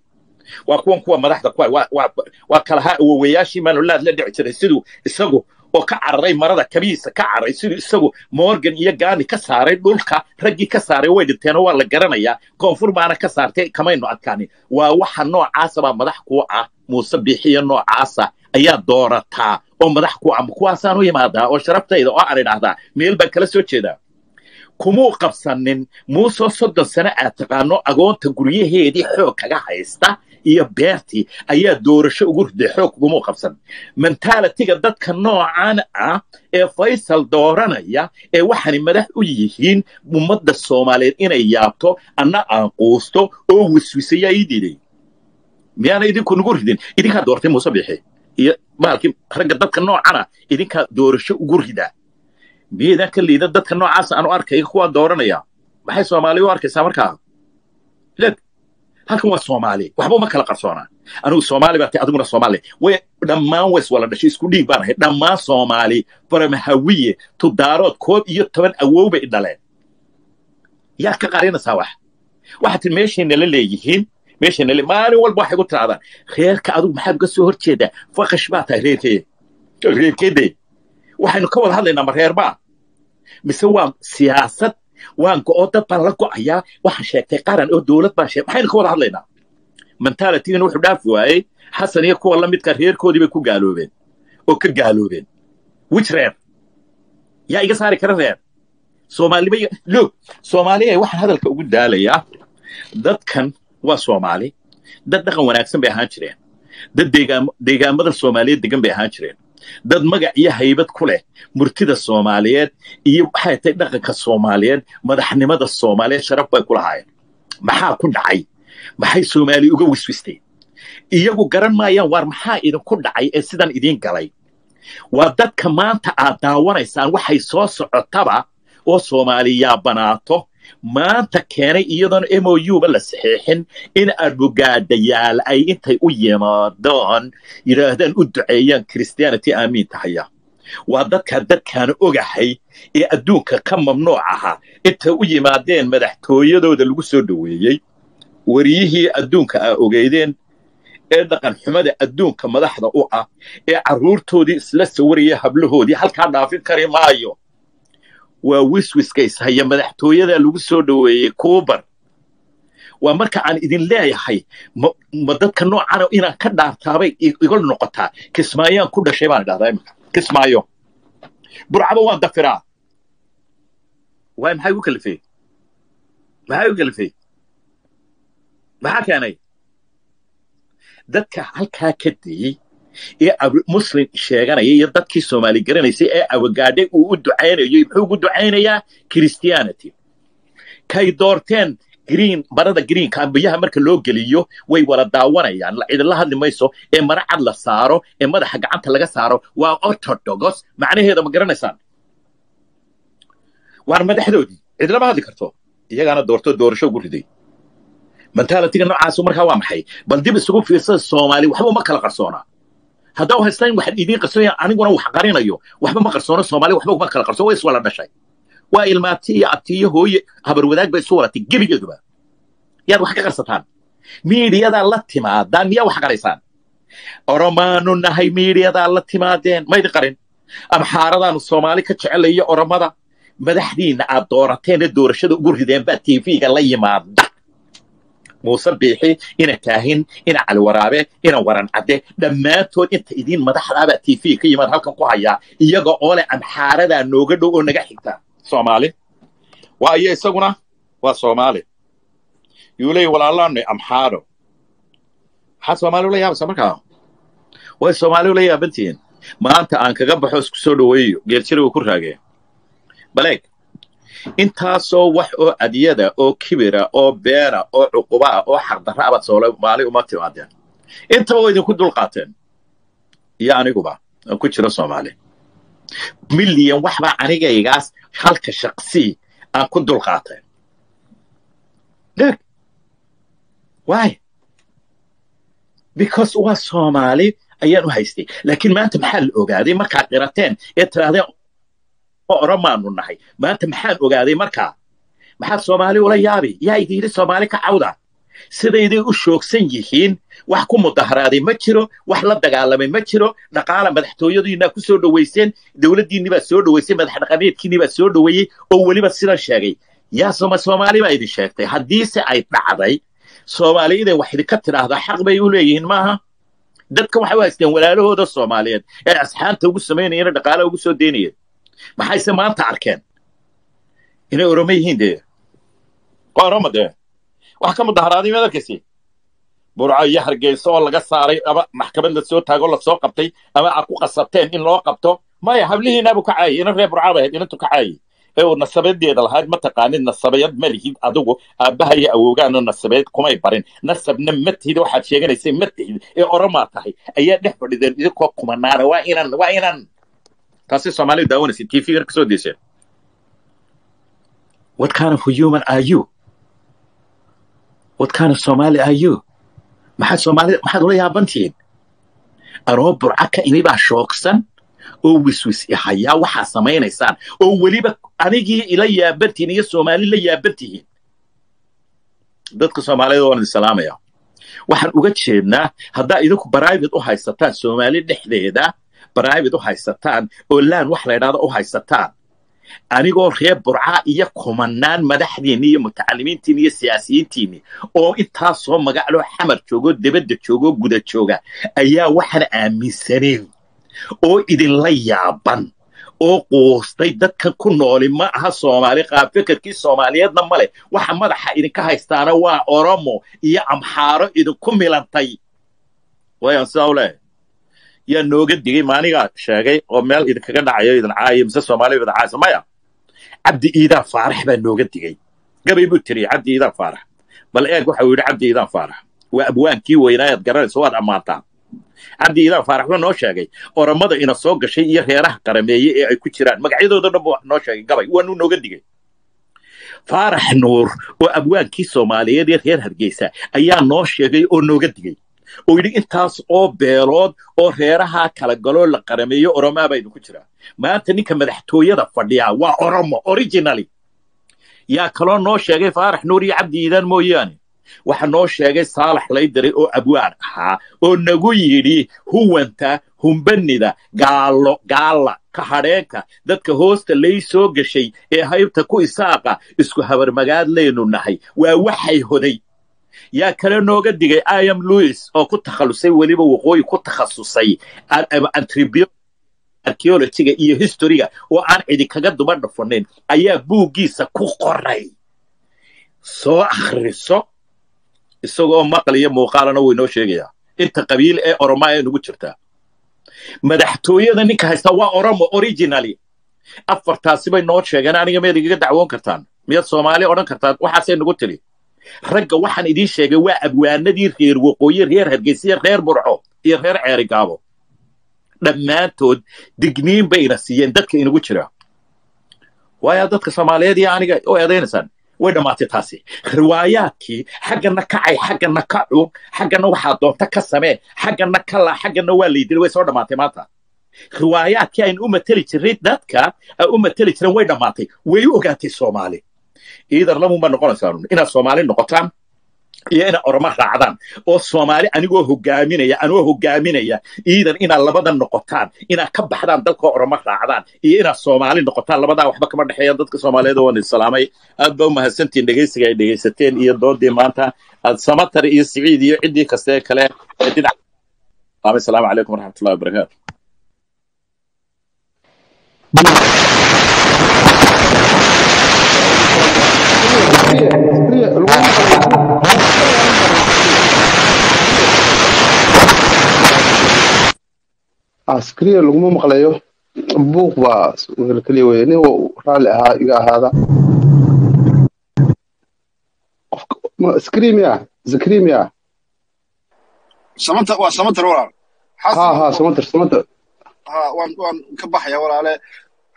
waa kuwan kuwa madaxda kuwa waa kalahaa awowayaashii maanulaad la dhici jiray. Siduu isagu oo ka cararay marada kabiisa ka cararay siduu isagu morgan iyo gaani ka saaray dhulka raggii ka saaray way dhinteenoo waa la garanayaa koonfur baana ka saartay kamaynu adkaanin waa waxa noocaasa baa madax ku ah muuse biixiyo noocaasa ayaa doorataa oo madax ku ah kuwaasaan u yimaadaa oo sharaftayda oo aan idhaahdaa meel baan kala soo jeedaa. Kumuu qabsanin muusoo soddon sano aad taqaano agoonta guryaheedii xoog kaga haysta iyo beertii ayaa doorasho ugu riday xoog kumuu qabsan mentaalitiga dadka noocan ah ee faysal dooranaya ee waxaanay madax u yihiin ummadda soomaaliyeed inay yaabto anna aan quusto oo wiswisayaa ii diiday miyaana idinku nagu ridin? Idinkaa doortay muuse bixi. Iyo maalkii ragga dadka noocana idinkaa doorasho ugu rida. Miyaydaan ka liida dadka noocaas aanu arkaya kuwaa dooranaya? Maxay soomaali u arkaysaa markaa halkan waa soomaali. Waxba uma kala qarsoonaa anigu soomaali baa tay adiguna soomaali. Way dhammaan ways wala dhashay isku dhiig baan ahay. Dhammaan soomaali baramahawiye tudaarood koob iyo toban awow bay dhaleen. Yaad ka qarinaysaa wax. Waxaad tii meeshayna la leeyihiin meeshayna le maalin walba waxay ku tirahdaan reerka adigu maxaad uga soo horjeedaa? Faqash baa tahay reerkee reerkeedee. Waxaynu ka wada hadlaynaa ma reerbaa mise waa siyaasad waan go'o dad baan la go'ayaa waxaan sheegtay qaran oo dowlad baan sheegay maxaynu ka wada hadlaynaa. Mentalitigana wuxuu dhaafi waayey. Xasan iyo kuwa la midka reerkoodii bay ku gaaloobeen oo ka gaaloobeen. Which reer? Yaa iga saari kara reer. Soomaalima loog soomaaliya waxaan hadalka ugu daalayaa dadkan waa soomaali. Dad dhaqan wanaagsan bay ahaan jireen. Dad deegaamada soomaaliyeed degan bay ahaan jireen dad magac iyo haybad ku leh murtida soomaaliyeed iyo waxay tahay dhaqanka soomaaliyeed madaxnimada soomaaliyeed sharaf bay ku lahaayeen. Maxaa ku dhacay? Maxay soomaali uga wiswisteen iyagu garan maayaan waar maxaa idinku dhacay ee sidan idiin galay? Waa dadka maanta aad daawanaysaan waxay soo socotaba oo soomaali yaabanaato maanta keenay iyadoona m o u ba la saxiixin in adbogaadayaal ay intay u yimaadaan yidhaahdaan u duceeyaan christianity aamiin tahaya waa dadka dadkaana ogahay ee adduunka ka mamnuuc ahaa intay u yimaadeen madaxtooyadooda lagu soo dhoweeyey. Wariyihii adduunka aa ogeydeen ee dhaqan xumada adduunka madaxda u ah ee carruurtoodii isla sawiraya hablahoodii. Halkaa dhaafin kari maayo waa wiswiskaishaya madaxtooyada lagu soo dhoweeyey kuubar waa marka aan idin leeyahay ma dadka noocana inaan ka dhaartaabay iga noqotaa kismaayaan ku dhashay baan idhahdaa imika kismaayo. Burcaba waan dafiraa. Waay maxay gu kalifey maxay gu kalifey maxaa keenay? Dadka halkaa ka dayey ee muslim sheeganaya iyo dadkii soomaali garanaysay ee awagaadhay uu u ducaynayo muxuu ugu ducaynayaa christianity. Kay doorteen green marada greenka ambiyaha marka loo geliyo way wala daawanayaan. Cidila hadli mayso ee mara cad la saaro ee madaxa gacanta laga saaro waa orthodox. Macnaheeda ma garanaysaan? Waan madaxdoodii? Cidlama hadli karto. Iyagaana doorto doorasho ugu riday. Mentalitiga noocaasu markaa waa maxay? Bal dib isugu fiirsada soomaali waxba ma kala qarsoonaa haddaa haystaan waxaad idiin qarsoonaya aniguna wax qarinayo waxba ma qarsoono soomaali waxba uma kala qarsoon way iswala dhashay. Waa ilmaati iyo abti iyo hooye habar wadaag bay isu walatay gebigeeduba yaad wax ka qarsataan. Miidiyadaa la timaadaan miyaa wax qaraysaan? Oromaanu nahay miidiyadaa la timaadeen maydi qarin? Amxaaradaanu soomaali ka jecelayo oromada madaxdiinna aad doorateena doorashada ugu rideen baa tv-ga la yimaada muuse biixi ina kaahin ina caliwaraabe ina waran cadde dhammaantood inta idiin madaxdaabaa tv ka yimaad halkan ku hayaa iyaga oo leh amxaaradaa nooga dhow oo naga xigta soomaali waayo isaguna waa soomaali yuu leeyahy walaalaanay amxaaro maxaa soomaali ula yaabaysa markaa way soomaali ula yaabantihiin maanta aan kaga baxo isku soo dhoweeyo geerjirigu ku raagee baleeg intaasoo wax oo adyada oo kibira oo beena oo cuqubaa oo xaqdarra abad soomaali uma timaadeen. Intaba waa idinku dulqaateen iyo aniguba aan ku jiro soomaali. Milyan waxbaa anigaygaas halka shaqsii aan ku dulqaatay deg why? Because waa soomaali ayaan u haystay. Laakiin maanta maxaa la ogaaday? Markaad qirateen ee tidhaahdeen oromaanu nahay maanta maxaan ogaaday markaa maxaad soomaali ula yaabi? Yaa idiidhi soomaali ka cawda? Sidayday u shoogsan yihiin wax ku mudaharaaday ma jiro wax la dagaalamay ma jiro dhaqaala madaxtooyadiinaa ku soo dhowayseen dowladdiinni baa soo dhowaysay madax dhaqameedkiinni baa soo dhoweeyey oo weliba sidan sheegay. Yaa soma soomaali baa idin sheegtay. Haddiise ay dhacday soomaali idan wax idinka tidhaahdaa xaq bay u leeyihiin maaha? Dadka waxay u haysteen walaalahooda soomaaliyeed ee asxaanta ugu samaynayeen dhaqaalaha ugu soo deynayeen maxayse maanta arkeen inay oromo yihiin dee waa oromo dee wax ka mudaharaaday maad arkaysi burco iyo hargeysa oo laga saaray ama maxkamad la soo taago la soo qabtay ama aad ku qasabteen in loo qabto maya hablihiinaabu ka caayay inan reer burcaa bay ahayd inantu ka caayay ee uu nasabadeeda lahayd ma taqaanid nasabayad ma lihid adigu aabbaha iyo awoogaana nasabeed kumay barin nasabna ma tihid waxaad sheeganaysay ma tihid ee oromaa tahay ayaa dhex fadhideen idinkoo kumanaana waa inan waa inan taasi soomaalidu daawanaysa tv gar ka soo deyseen what kind of human are you? What kind of somali are you? Maxaad soomaalida maxaad ula yaabantihiin anoo burca ka imi baa shoogsan oo wiswis ihayaa waxaa samaynaysaan oo weliba anigii ila yaabantihiin iyo soomaali la yaabantihiin dadka soomaalida waan idin salaamaya waxaan uga jeednaa haddaa idinku private u haysataan soomaali dhexdeeda private u haysataan oo laan wax la ydhahdo u haysataan. Anigoo reer burca iyo kumanaan madaxdiinni iyo mutacalimiintiinni iyo siyaasiyiintiinni oo intaasoo magacloo xamar joogoo debadda joogoo guda jooga ayaa waxaan aaminsaneen oo idinla yaaban oo quustay dadkan ku nooli ma aha soomaali qaab fekerkii soomaaliyeedna ma leh. Waxa madaxa idinka haystaana waa oromo iyo amxaaro idinku milantay. Wayan sidaa u leehay yaa nooga digay maanigaa sheegay oo meel idinkaga dhacayo idin caayo mise soomaaliya idin caaysa maya cabdi iidaan faarax baa nooga digay. Gabay buu tiriyey cabdi iidaan faarax. Bal eeg waxa yidhi cabdi iidaan faarax waa abwaankii weynaa aad garanayso waad ammaantaa cabdi iidaan faarax wuxuu noo sheegay oromada ina soo gashay iyo reeraha qarameeye ee ay ku jiraan magacyadooda dhan buu noo sheegay gabay waanuu nooga digay. Faarax nuur oo abwaankii soomaaliyeed ee reer hargeysa ayaa noo sheegay oo nooga digay oo yidhi intaas oo beelood oo reeraha kala galoo la qarameeyo oromaa baa idinku jiraa maanta ninka madaxtooyada fadhiyaa waa oromo originally. Yaa kaloo noo sheegay faarax nuur iyo cabdi iidaan mooyaane? Waxa noo sheegay saalax laydiray oo abwaan ahaa oo nagu yidhi huwanta humbanida gaallo gaalla ka hadheenka dadka hoosta lay soo gashay ee haybta ku isaaqa isku habarmagaad leynu nahay. Waa waxay hoday yaa kale nooga digay iam louis oo ku takhalusay weliba waqooyi ku takhasusay archeologiga iyo historiga oo aan cidi kaga duba dhafanin ayaa buuggiisa ku qoray. Soo akhriso isagoo maqal iyo muuqaalana wuu inoo sheegayaa. Inta qabiil ee oromaa ee nugu jirtaa madaxtooyada ninka haysta waa oromo originally. Afartaasi bay noo sheegeen aniga miyaad igaga dacwoon kartaan? Miyaad soomaali odhan kartaan? Waxaasay nugu tiri ragga waxaan idiin sheegay waa abwaanadii reer waqooyi reer hargeysiya reer burco iyo reer ceerigaabo dhammaantood digniin bayna siiyeen dadka inagu jira. Waayaa dadka soomaaliyeed iyo aniga u eedaynaysaan way dhammaatay taasi. Riwaayaadkii xaggana kacay xaggana ka cun xaggana waxaa doonta ka samee xaggana ka laa xaggana waa laydilay way soo dhammaatay maanta. Riwaayaadkii aynu u mateli jirnay dadka ay u mateli jireen way dhammaatay. Way u ogaatay soomaali iidar lamunbaa noqonaysaa inaad soomaali noqotaan iyo inaa oroma raacdaan. Oo soomaali anigoo hogaaminaya anoo hogaaminaya iidan inaad labadan noqotaan inaad ka baxdaan dalka oroma raacdaan iyo inaad soomaali noqotaan labadaa waxba kama dhexeeya dadka soomaaliyeed waan isalaamay aad ba umahadsantiin dhegaysiga ay dhegaysateen iyo doodii maanta. Aad samatar iyo siciid iyo ciddii kaste kale asalaamu calaykum waraxmatullahi wabarakaatu askariya laguma maqlayo buuq baa keliya weye nin raalli ahaa iga ahaada. Skrimiya zakrimiya samanta waa samatar walaal. Ha ha samatar samatar ha waan waan ka baxaya walaale.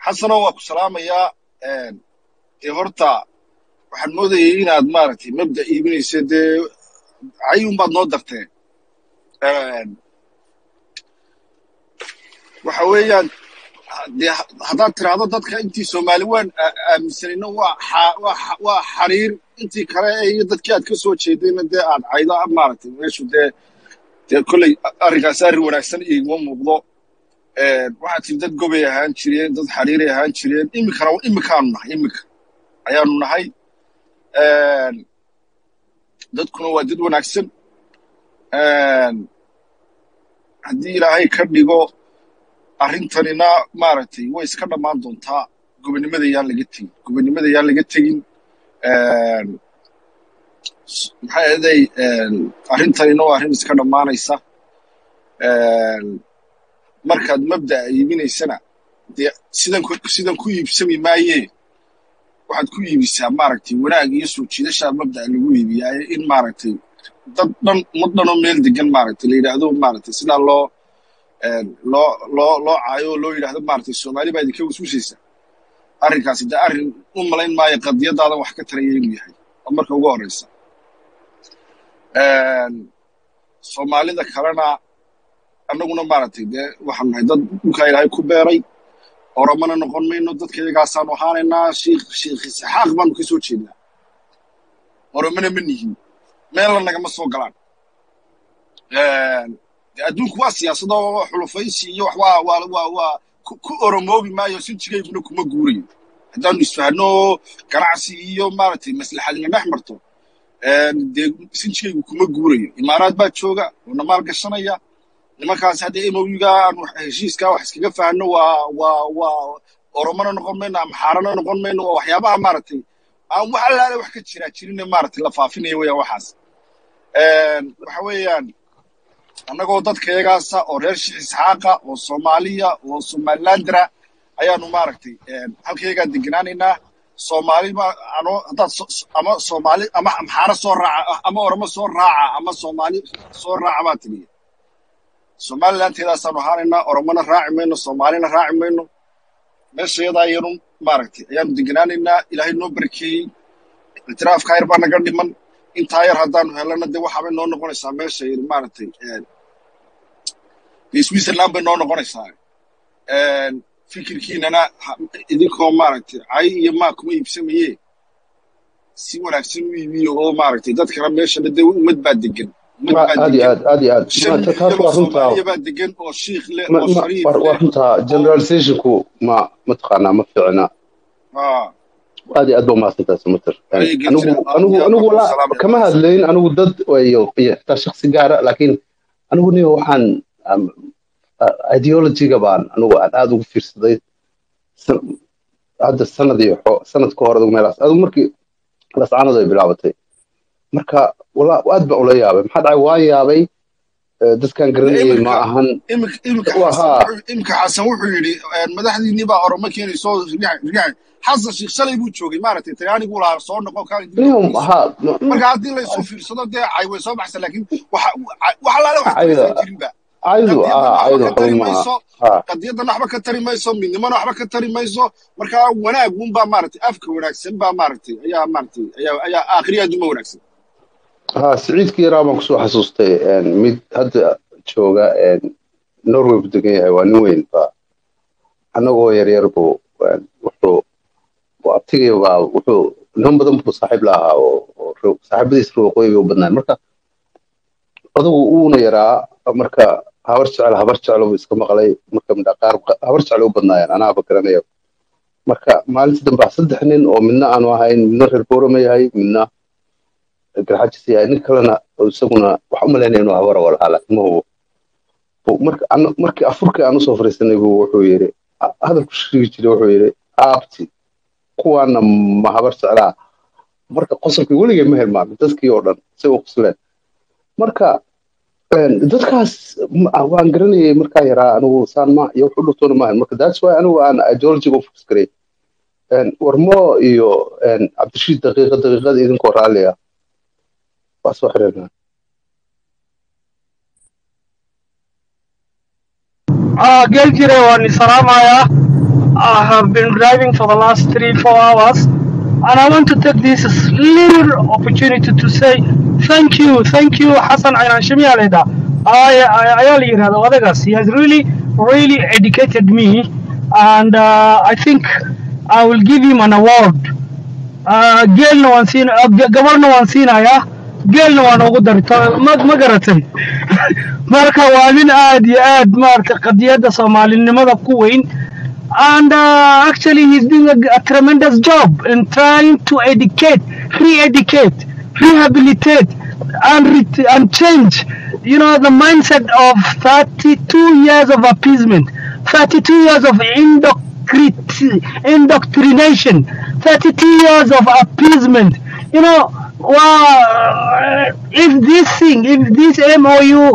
Xasanoo waa ku salaamayaa dee horta waxaan moodayay inaad maaragtay mabda iibinaysa dee cayun baad noo darteen. Waxa weeyaan dee haddaad tiraahdo dadka intii soomaali waan aaminsanayno waa xariir intii kale iyo dadkii aad ka soo jeedayna dee aad caydo maaragtay meeshu dee dee kolley arrinkaas arrin wanaagsan iguma muuqdo. Waxaa tiri dad gobay ahaan jireen dad xariiray ahaan jireen iminkana iminkaanu nahay iminka ayaanu nahay dadkuna waa dad wanaagsan. Haddii ilaahay ka dhigo arrintanina maaragtay way iska dhammaan doontaa. Gobonimada yaan laga tegin. Gobonimada yaan laga tegin. Maxay ahaday arrintanina waa arrin iska dhammaanaysa. Markaad mabda'a iibinaysana dee sidan sidan ku iibsami maayee waxaad ku iibisaa maaragtay wanaag iyo soo jiidashaa mabda'a lagu iibiyaaye in maaragtay dad dhan ummad dhanoo meel degan maaragtay la yidhaahdo maaragtay sidaa loo loo loo loo caayo oo loo yidhaahdo maaragtay soomaali baa idinka wasuusaysa arrinkaasi dee arrin u malayn maayo qadiyadaada wax ka taraya inuu yahay oo marka ugu horreysa. Soomaalida kalena annaguna maaragtay dee waxaanu nahay dad dhulkaa ilaahay ku beeray oromana noqon mayno dadka iyagaasaanu ahaanaynaa isxaaq baanu ka soo jeednaa oromana ma nihin meelna nagama soo galaan adduunku waa siyaasado xulufaysi iyo waa ku oromoobi maayo sinjigayguna kuma guurayo haddaanu isfahno ganacsi iyo maaragtay maslaxadina dhex marto dee sinjigaygu kuma guurayo imaaraad baa jooga oo na maal gashanaya nimankaas haddii mowiga aanu heshiiskaa wax iskaga fahno waa waa waa oromona noqon mayno ama xaarana noqon mayno waa waxyaabaha maaragtay aan wax allaale wax ka jiraa jirine maaragtay la faafinaya weeyaan waxaas. Waxa weeyaan annagoo dadkayagaasa oo reer shiix isxaaqa oo soomaaliya oo somalilandra ayaanu maaragtay halkayagaa deganaanaynaa soomaali ama soomaali ama amxaara soo raaca ama oromo soo raaca ama soomaali soo raaca baa tiriya somalilandteedaasaanu ahaanaynaa oromona raaci mayno soomaalina raaci mayno meesha yadaa iyanu maaragtay ayaanu deganaanaynaa ilaahay noo barakeeyey ictiraafka yar baa naga dhiman. Intaa yar haddaanu helana dee waxaabay noo noqonaysaa meesha maaragtay dee switzerland bay noo noqonaysaa. Fikirkiinana idinkoo maaragtay cay iyo maa kuma iibsamaye si wanaagsan u iibiyo oo maaragtay dadkana meeshana dee ummad baa degan aad iyo aad aad iyo aad taas waa runtaa waa runtaa generalizationku ma mataqaanaa ma fiicna aad iyo aad ba umahadsantahay samater anigu anigu anigu walaa kama hadlayn anigu dad iyo iyo xitaa shaksi gaara laakiin anigu niyo waxaan ideologyga baan anigu aan aad ugu fiirsaday hadda sanad iyo sanad ka hor adigu meelaas. Adigu markii lascaanadu ay bilaabatay marka aad baan ula yaabay. Maxaa dhacay? Waan yaabay dadkan garanayay ma ahan. imika xasan wuxuu yidhi madaxdiinii baa oromo keenaysoo rigaxay xasan sheekh shalay buu joogay maaragtay talyaanigu lahaa soo noqon marka haddii laysu fiirsado dee cay way soo baxsan laakiin wax allaale wax jirinba. qadiyadana waxba ka tari mayso midnimona waxba ka tari mayso marka wanaag unbaa maaragtay afka wanaagsan baa maaragtay ayaa maaragtay ayaa ayaa aakhiriyaaduma wanaagsan ha siciidkii yaraa baan ku soo xasuustay mid hadda jooga norway buu degan yahay waa nin weyn ba annagoo yaryar buu wuxuu abtigay baa wuxuu niman badan buu saaxiib la oo saaxiibadiis reer waqooyi bay u badnaan marka adugu uuna yaraa marka habar jecel habar jecel buu iska maqlay. Marka midha qaar habar jecel u badnaayeen anaaba garanaya marka maalintii dambe saddex nin oo midna aanu ahayn midna reer boorama yahay midna garxajis yahay nin kalena isaguna wax u malaynaya inuu habara walahaa laakiin markii afurkii aan u soo fariisanay buu wuxuu yidhi hadalku sheegi jiray wuxuu yidhi aabti kuwaana ma habar jeclaa marka qosolkii weligay ma hilmaamin dadkii oo dhan si u qosleen marka dadkaas waan garanayay markaa yaraa anigu saan ma iyo wuxu dhurtoona maahan marka that's why anigu aan ideologiga u focus garay warmo iyo cabdishiid daqiiqa daqiiqada idinkoo raalliya waa soo xiriirnaa Uh, Geljire Wani Saramaya. I have been driving for the last three, four hours, and I want to take this little opportunity to say thank you, thank you, Hassan Aynan Shemialeda. I, I, I only. He has really, really educated me, and uh, I think I will give him an award. Uh, Gail no one seen, uh. Geelna waan ugu ma garatay marka waa nin aad iyo aad maaragtay qadiyadda soomaalinimada ku weyn and uh, actually he's doing a, a tremendous job in trying to educate re-educate rehabilitate and re- and change you know the mindset of 32 years of appeasement 32 years of indoctrination 32 years of appeasement. You know well, if this thing, if this MOU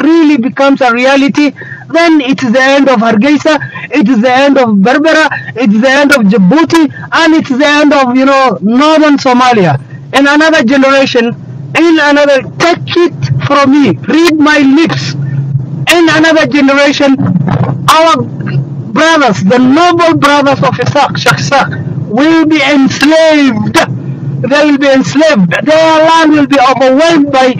really becomes a reality, then it is the end of Hargeisa, it is the end of Berbera, it is the end of Djibouti, and it is the end of, you know, northern Somalia. In another generation, in another, take it from me, read my lips. In another generation, our brothers, the noble brothers of Isaac, Shaksak, will be enslaved they will be enslaved. Their land will be overwhelmed by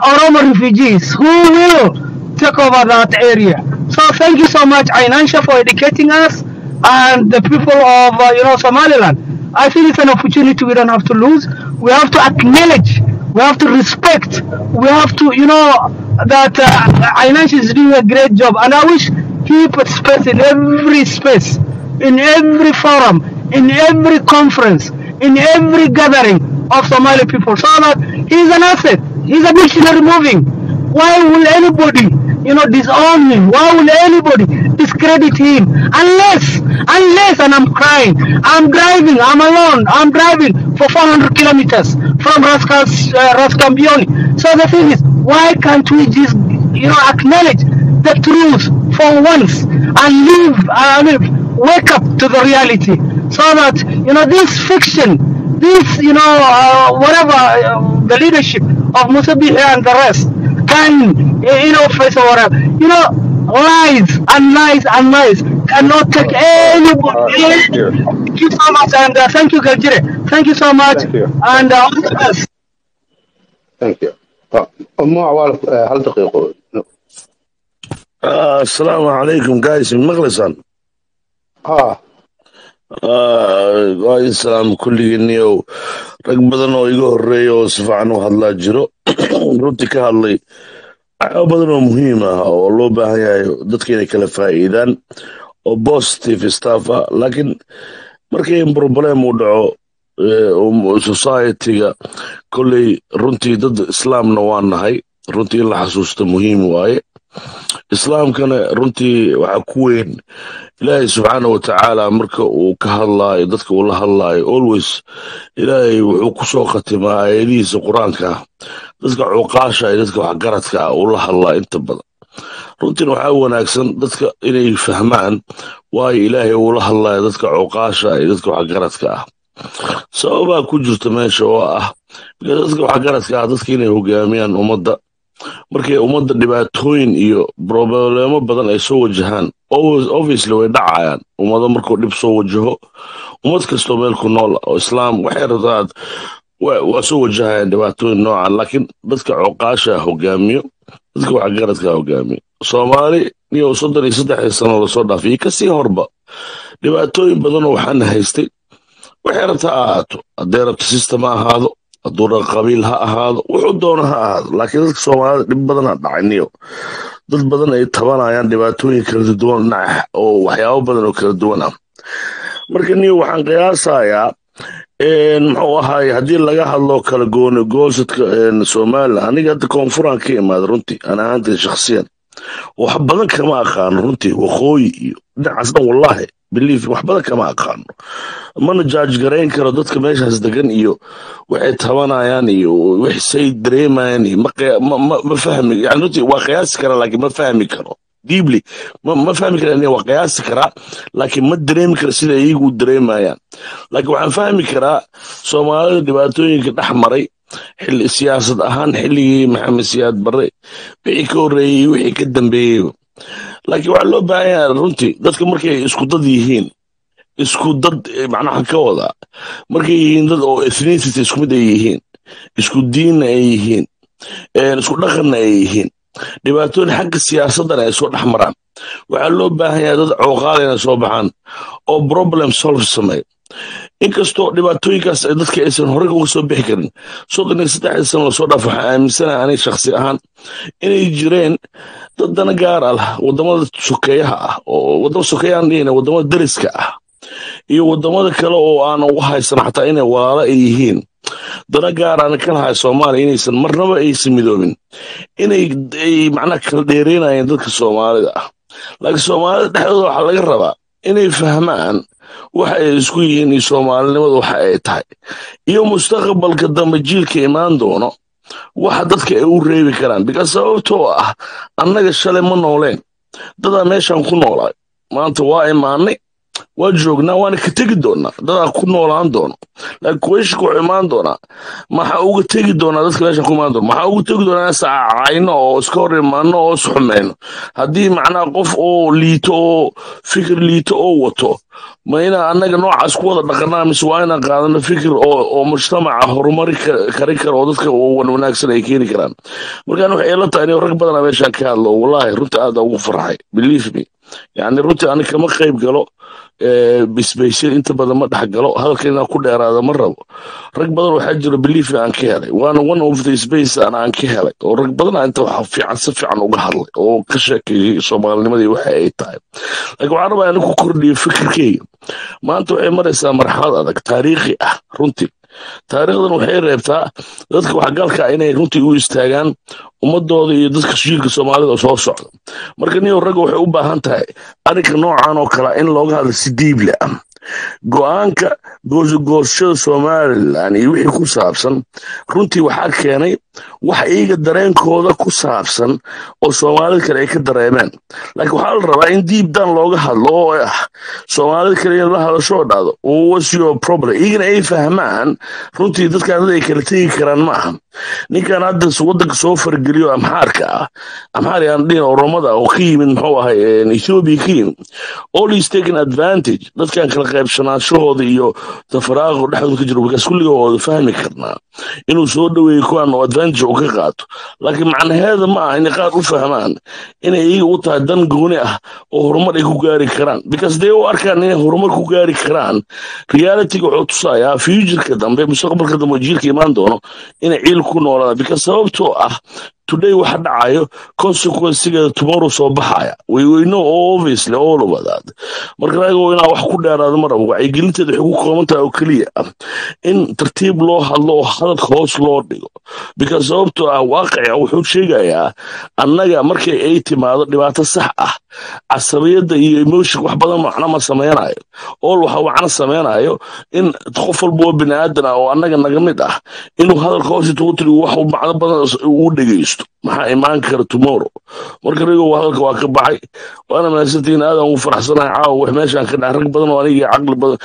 Oromo refugees who will take over that area. So thank you so much, Ainansha, for educating us and the people of uh, you know Somaliland. I think it's an opportunity we don't have to lose. We have to acknowledge. We have to respect. We have to, you know, that uh, Ainansha is doing a great job, and I wish he puts space in every space, in every forum, in every conference in every gathering of Somali people so that he's an asset. He's a dictionary moving. Why will anybody, you know, disown him? Why will anybody discredit him? Unless, unless, and I'm crying, I'm driving, I'm alone, I'm driving for 400 kilometers from Raskas, uh. So the thing is, why can't we just, you know, acknowledge the truth for once and live, I mean, wake up to the reality so that you know this fiction this you know uh, whatever uh, the leadership of Musabihi and the rest can you know face or whatever you know lies and lies and lies cannot take anybody thank you so much and uh, thank you Galjire thank you so much Thank you. and uh, all the best thank you ما عوال هل دقيقة آه السلام عليكم جايز من مغلسان ها waa salaam kulligiinniyow rag badan oo iga horreeya oo si fiican u hadlaa jiro. Runtii ka hadlay. Waxyaaba badan oo muhiim ah oo loo baahan yahay dadka inay kala faa'iidaan oo positive staff ah. Laakiin markii in problem uu dhaco eh, um, society-ga kolley runtii dad islaamna waa nahay. Runtii in la xasuusto muhiim waaye islaamkana runtii waxaa ku weyn. Ilaahay subxaana wa tacaala marka uu ka hadlaayo dadka uu la hadlaayo always ilaahay wuxuu ku soo khatimaa aayadihiisa qur'aanka. Ah dadka cuqaasha iyo dadka waxgaradka ah uu la hadlaa inta badan. Runtiina waxaa wanaagsan dadka inay fahmaan waayo ilaahay uu la dadka cuqaasha iyo dadka waxgaradka. Ah sababaa ku jirta meesha oo ah. Dadka waxgaradka ah dadka inay hogaamiyaan ummadda markay ummadda dhibaatooyin iyo problemo badan ay soo wajahaan obviously way dhacayaan. Ummado markuu dhib soo wajaho ummad kastoo meel ku nool oo islaam waxay rabtaa wa- waa soo wajahayaan dhibaatooyin noocan laakiin dadka coqaasha hogaamiyo dadka waxgaradka hogaamiyo. Soomaali niyo soddon iyo saddexdii sano la soo dhaafay iyo ka sii horba dhibaatooyin badanoo waxaana haystay. Waxay rabtaa ha ahaato haddee rabta system ha ahaado hadduu qabiil ha ahaado wuxuu doono ha ahaado. Laakiin dadka soomaalida dhib badanaa dhacayniyo dad badan ay tabanayaan dhibaatooyin kala duwan dhinaca oo waxyaabo badan oo kala duwan ah. Marka niyo waxaan qiyaasayaa muxuu ahaay haddii laga hadlo kala gooni goosadka somalilan aniga hadda koonfuraan ka imaada runtii ana ahaantii shakhsiyan. Wax badan kama aqaano runtii waqooyi iyo dhinacaas dhan wallaahi belief wax badan kama aqaano. Mana jaaj garayn karo dadka meeshaas degan iyo waxay tabanayaan iyo waxsay dareemayaan iyo ma fahmi yani waa qiyaasi kara laakiin ma fahmi karo. Deeply ma fahmi kara waa qiyaasi karaa laakiin ma dareemi kara sida iyagu dareemayaan. Laakiin waxaan fahmi karaa soomaalida dhibaatooyinka dhex maray siyaasad ahaan xilligii maxamed siyaad barre wixii ka horreeyey wixii ka dambeeyeyba laakiin waxaa loo baahan yaha runtii dadka markay isku dad yihiin isku dad macnaha ka wadaa markay yihiin dad oo ethnicity isku mid ay yihiin isku diinna ay yihiin isku dhaqanna ay yihiin dhibaatooyin xagga siyaasaddana ay soo dhex maraan. Waxaa loo baahan yahay dad cooqaada inay soo baxaan oo problem solve sameeyo inkastoo dhibaatooyinkaas dadka aysan horey uga soo bixi karin. Soddon iyo saddexdii sano la soo dhaaf waxaan aaminsanahay anay shakhsi ahaan inay jireen dad dana gaar ah waddamada sokeeyaha ah oo waddama sokeeyahan dhihina waddamada deriska ah iyo waddamada kale oo aan uga haysan xataa inay walaalo ay yihiin. Dana gaar aan ka lahay soomaaliya inaysan marnaba aysan midoobin inay ay macnaha kala dheereynayeen dadka soomaalida. Ah laakiin soomaalida dhexdooda waxaa laga rabaa inay fahmaan waxa ay isku yihiin iyo soomaalinimadu waxa ay tahay. Iyo mustaqbalka dambe jiilka imaan doono waxa dadka ay u reebi karaan. Bikaas sababtoo ah annaga shalay ma nooleen. Dadaa meeshaan ku noolaa. Maanta waa imaanay waa joognaa waana ka tegi doonaa. Dadaa ku noolaan doono. Laakiin kuweyshika wuxuu imaan doonaa. Maxaa uga tegi doonaa dadka meeshaan ku imaan doona maxaa uga tegi doonaa in saacayno oo iska hor imaano oo isxumeyno haddii macnaha qof oo liito oo fikir liito oo wato ma inaa annaga noocaas ku wada dhaqanaa mise waa inaan qaadano fikir oo mujtamaca horumari kari kara oo dadka wanaagsan ay keeni karaan? Markaan waxay ila tahay rag badanaa meeshaan ka hadlo wallaahi runtii aada ugu farxay. Believe me. Yani runtii ani kama qayb galo bisbaysyada inta badan ma dhex galo. Hadalka inaan ku dheeraada ma rabo. Rag badan waxaa jiro belief aan ka helay. Waana one of the space aan aan ka helay. Oo rag badan inta waxa fiican si fiican uga hadlay. Oo ka sheekeeyey soomaalinimadii waxa ay tahay. Laakiin waxaan rabaa inaan ku kordhiyo fikirkeyga. Maanta waxay maraysaa marxalad adag taariikhi ah runtii taariikhdan waxay reebtaa dadka waxgalka inay runtii u istaagaan ummadooda iyo dadka jiilka soomaalida soo socda. Marka niyo ragga waxay u baahan tahay arrinka noocan oo kale in looga hadlo si diibli ah go'aanka goosashada somalilan iyo wixii ku saabsan runtii waxaa keenay wax iyaga dareenkooda ku saabsan oo soomaalida kale ay ka dareemeen. Laakiin waxaa la rabaa in diib dan looga hadlo oo ah soomaalida kale la hadashoo dhahdo what's your problem? Iyagana ay fahmaan runtii dadkan dad ay kala tegi karaan ma aha. Ninkan hadda waddanka soo fargeliyo amxaarka ah amxaar aan dhihin oromada oo ka yimid muxuu ahay ethiopia ka all is taken advantage dadkan kala qaybsanaanshahooda iyo tafaraaqo dhexdooda ka jiro bikaas kulligooda fahmi karnaa inuu soo dhoweeyo kuwan oo advantage uu ka qaato. Laakiin macnaheeda ma aha inay qaar u fahmaan inay iyaga u tahay dan gooni ah oo horumar ay ku gaari karaan. Bikaas dee u arkaan inay horumar ku gaari karaan. Realityga wuxuu tusayaa futureka dambe mustaqbalka dambe jiilka imaan doono inay ciil ku noolaadaan. Bikaas sababtoo ah today waxa dhacayo consequencegeeda tomorrow soo baxaya. We we know obviously all of that. Marka anago inaa wax ku dheeraado ma rabo wacyigelinteeda waxay ku kooban tahay oo keliya in tartiib loo hadlo oo hadalka hoos loo dhigo. Because sababtoo ah waaqica wuxuu sheegayaa annaga markay ay timaado dhibaato sax ah casabiyadda iyo emotion wax badan macno ma sameynayo all waxa macno sameynayo in qof walba oo bini aadan ah oo annaga naga mid ah inuu hadalka hoos intuu tiri macno badan uu dhegeysto maxaa imaan kara tomorrow. Marka rigo hadalka waa ka baxay. Waana mahadsantihiin aadan ugu faraxsanahay. Caawa wax meeshaan ka dhaca rag badan oo aniga caqli badan.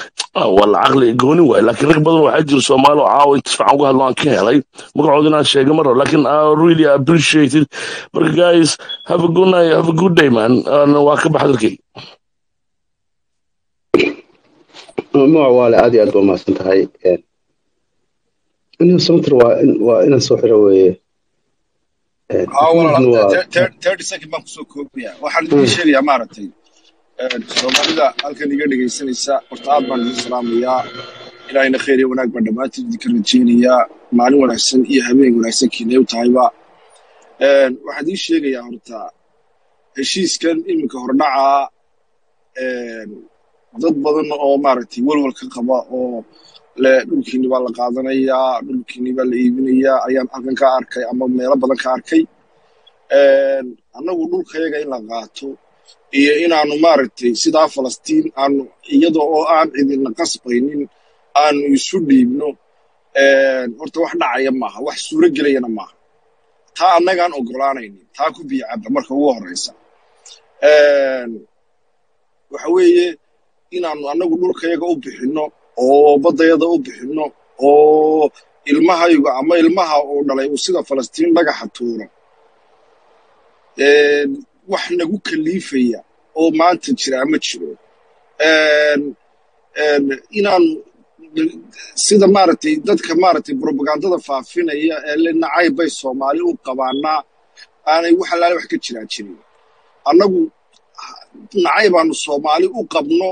Wala caqli gooni waay laakiin rag badan waxaa jira soomaali oo caawa inta fiican uga hadlo aan ka helay. Magacooda inaan sheega mar laakiin I really appreciate it. Marka guys have a good night. Have a good day man. Waa ka bax dalkay magac waale aad iyo aad baa mahadsan tahay inaan soo xiro weeye haa walaal thirty second baan ku soo koobaya waxaan idin sheegayaa maaragtay soomaalida halkan iga dhegaysanaysa horta aad baan idin salaamayaa. Ilaahayna khayr iyo wanaag baan dhammaantiin idinka rajaynayaa maalin wanaagsan iyo habeen wanaagsan kiinay u tahayba. Een, waxaan ii sheegayaa horta heshiiskan iminka hordhacaa dad badan oo maaragtay walwal ka qaba oo dhulkiini baa la qaadanayaa dhulkiini baa la iibinayaa ayaan halkan ka arkay ama meelo badan ka arkay. Annagu dhulkayaga in la qaato iyo inaanu maaragtay sidaa falastiin aanu iyada oo aan cidina qasbaynin aanu isu dhiibno horta wax dhacaya maaha wax suuro gelayana maaha. Taa annagaan ogolaanaynin taa ku biyacaba marka ugu horeysa waxa weeye inaanu annagu dhulkayaga u bixinno oo baddayada u bixinno oo ilmahayga ama ilmaha uu dhalay sida falastiin dhagaxa tuuro. Wax nagu kaliifaya oo maanta jira ma jiro. Inaanu sida maaragtay dadka maaragtay propagandada faafinaya ee le nacayb bay soomaali u qabaanaa aanay wax allaale wax ka jiraa jirin. Annagu nacaybaanu soomaali u qabno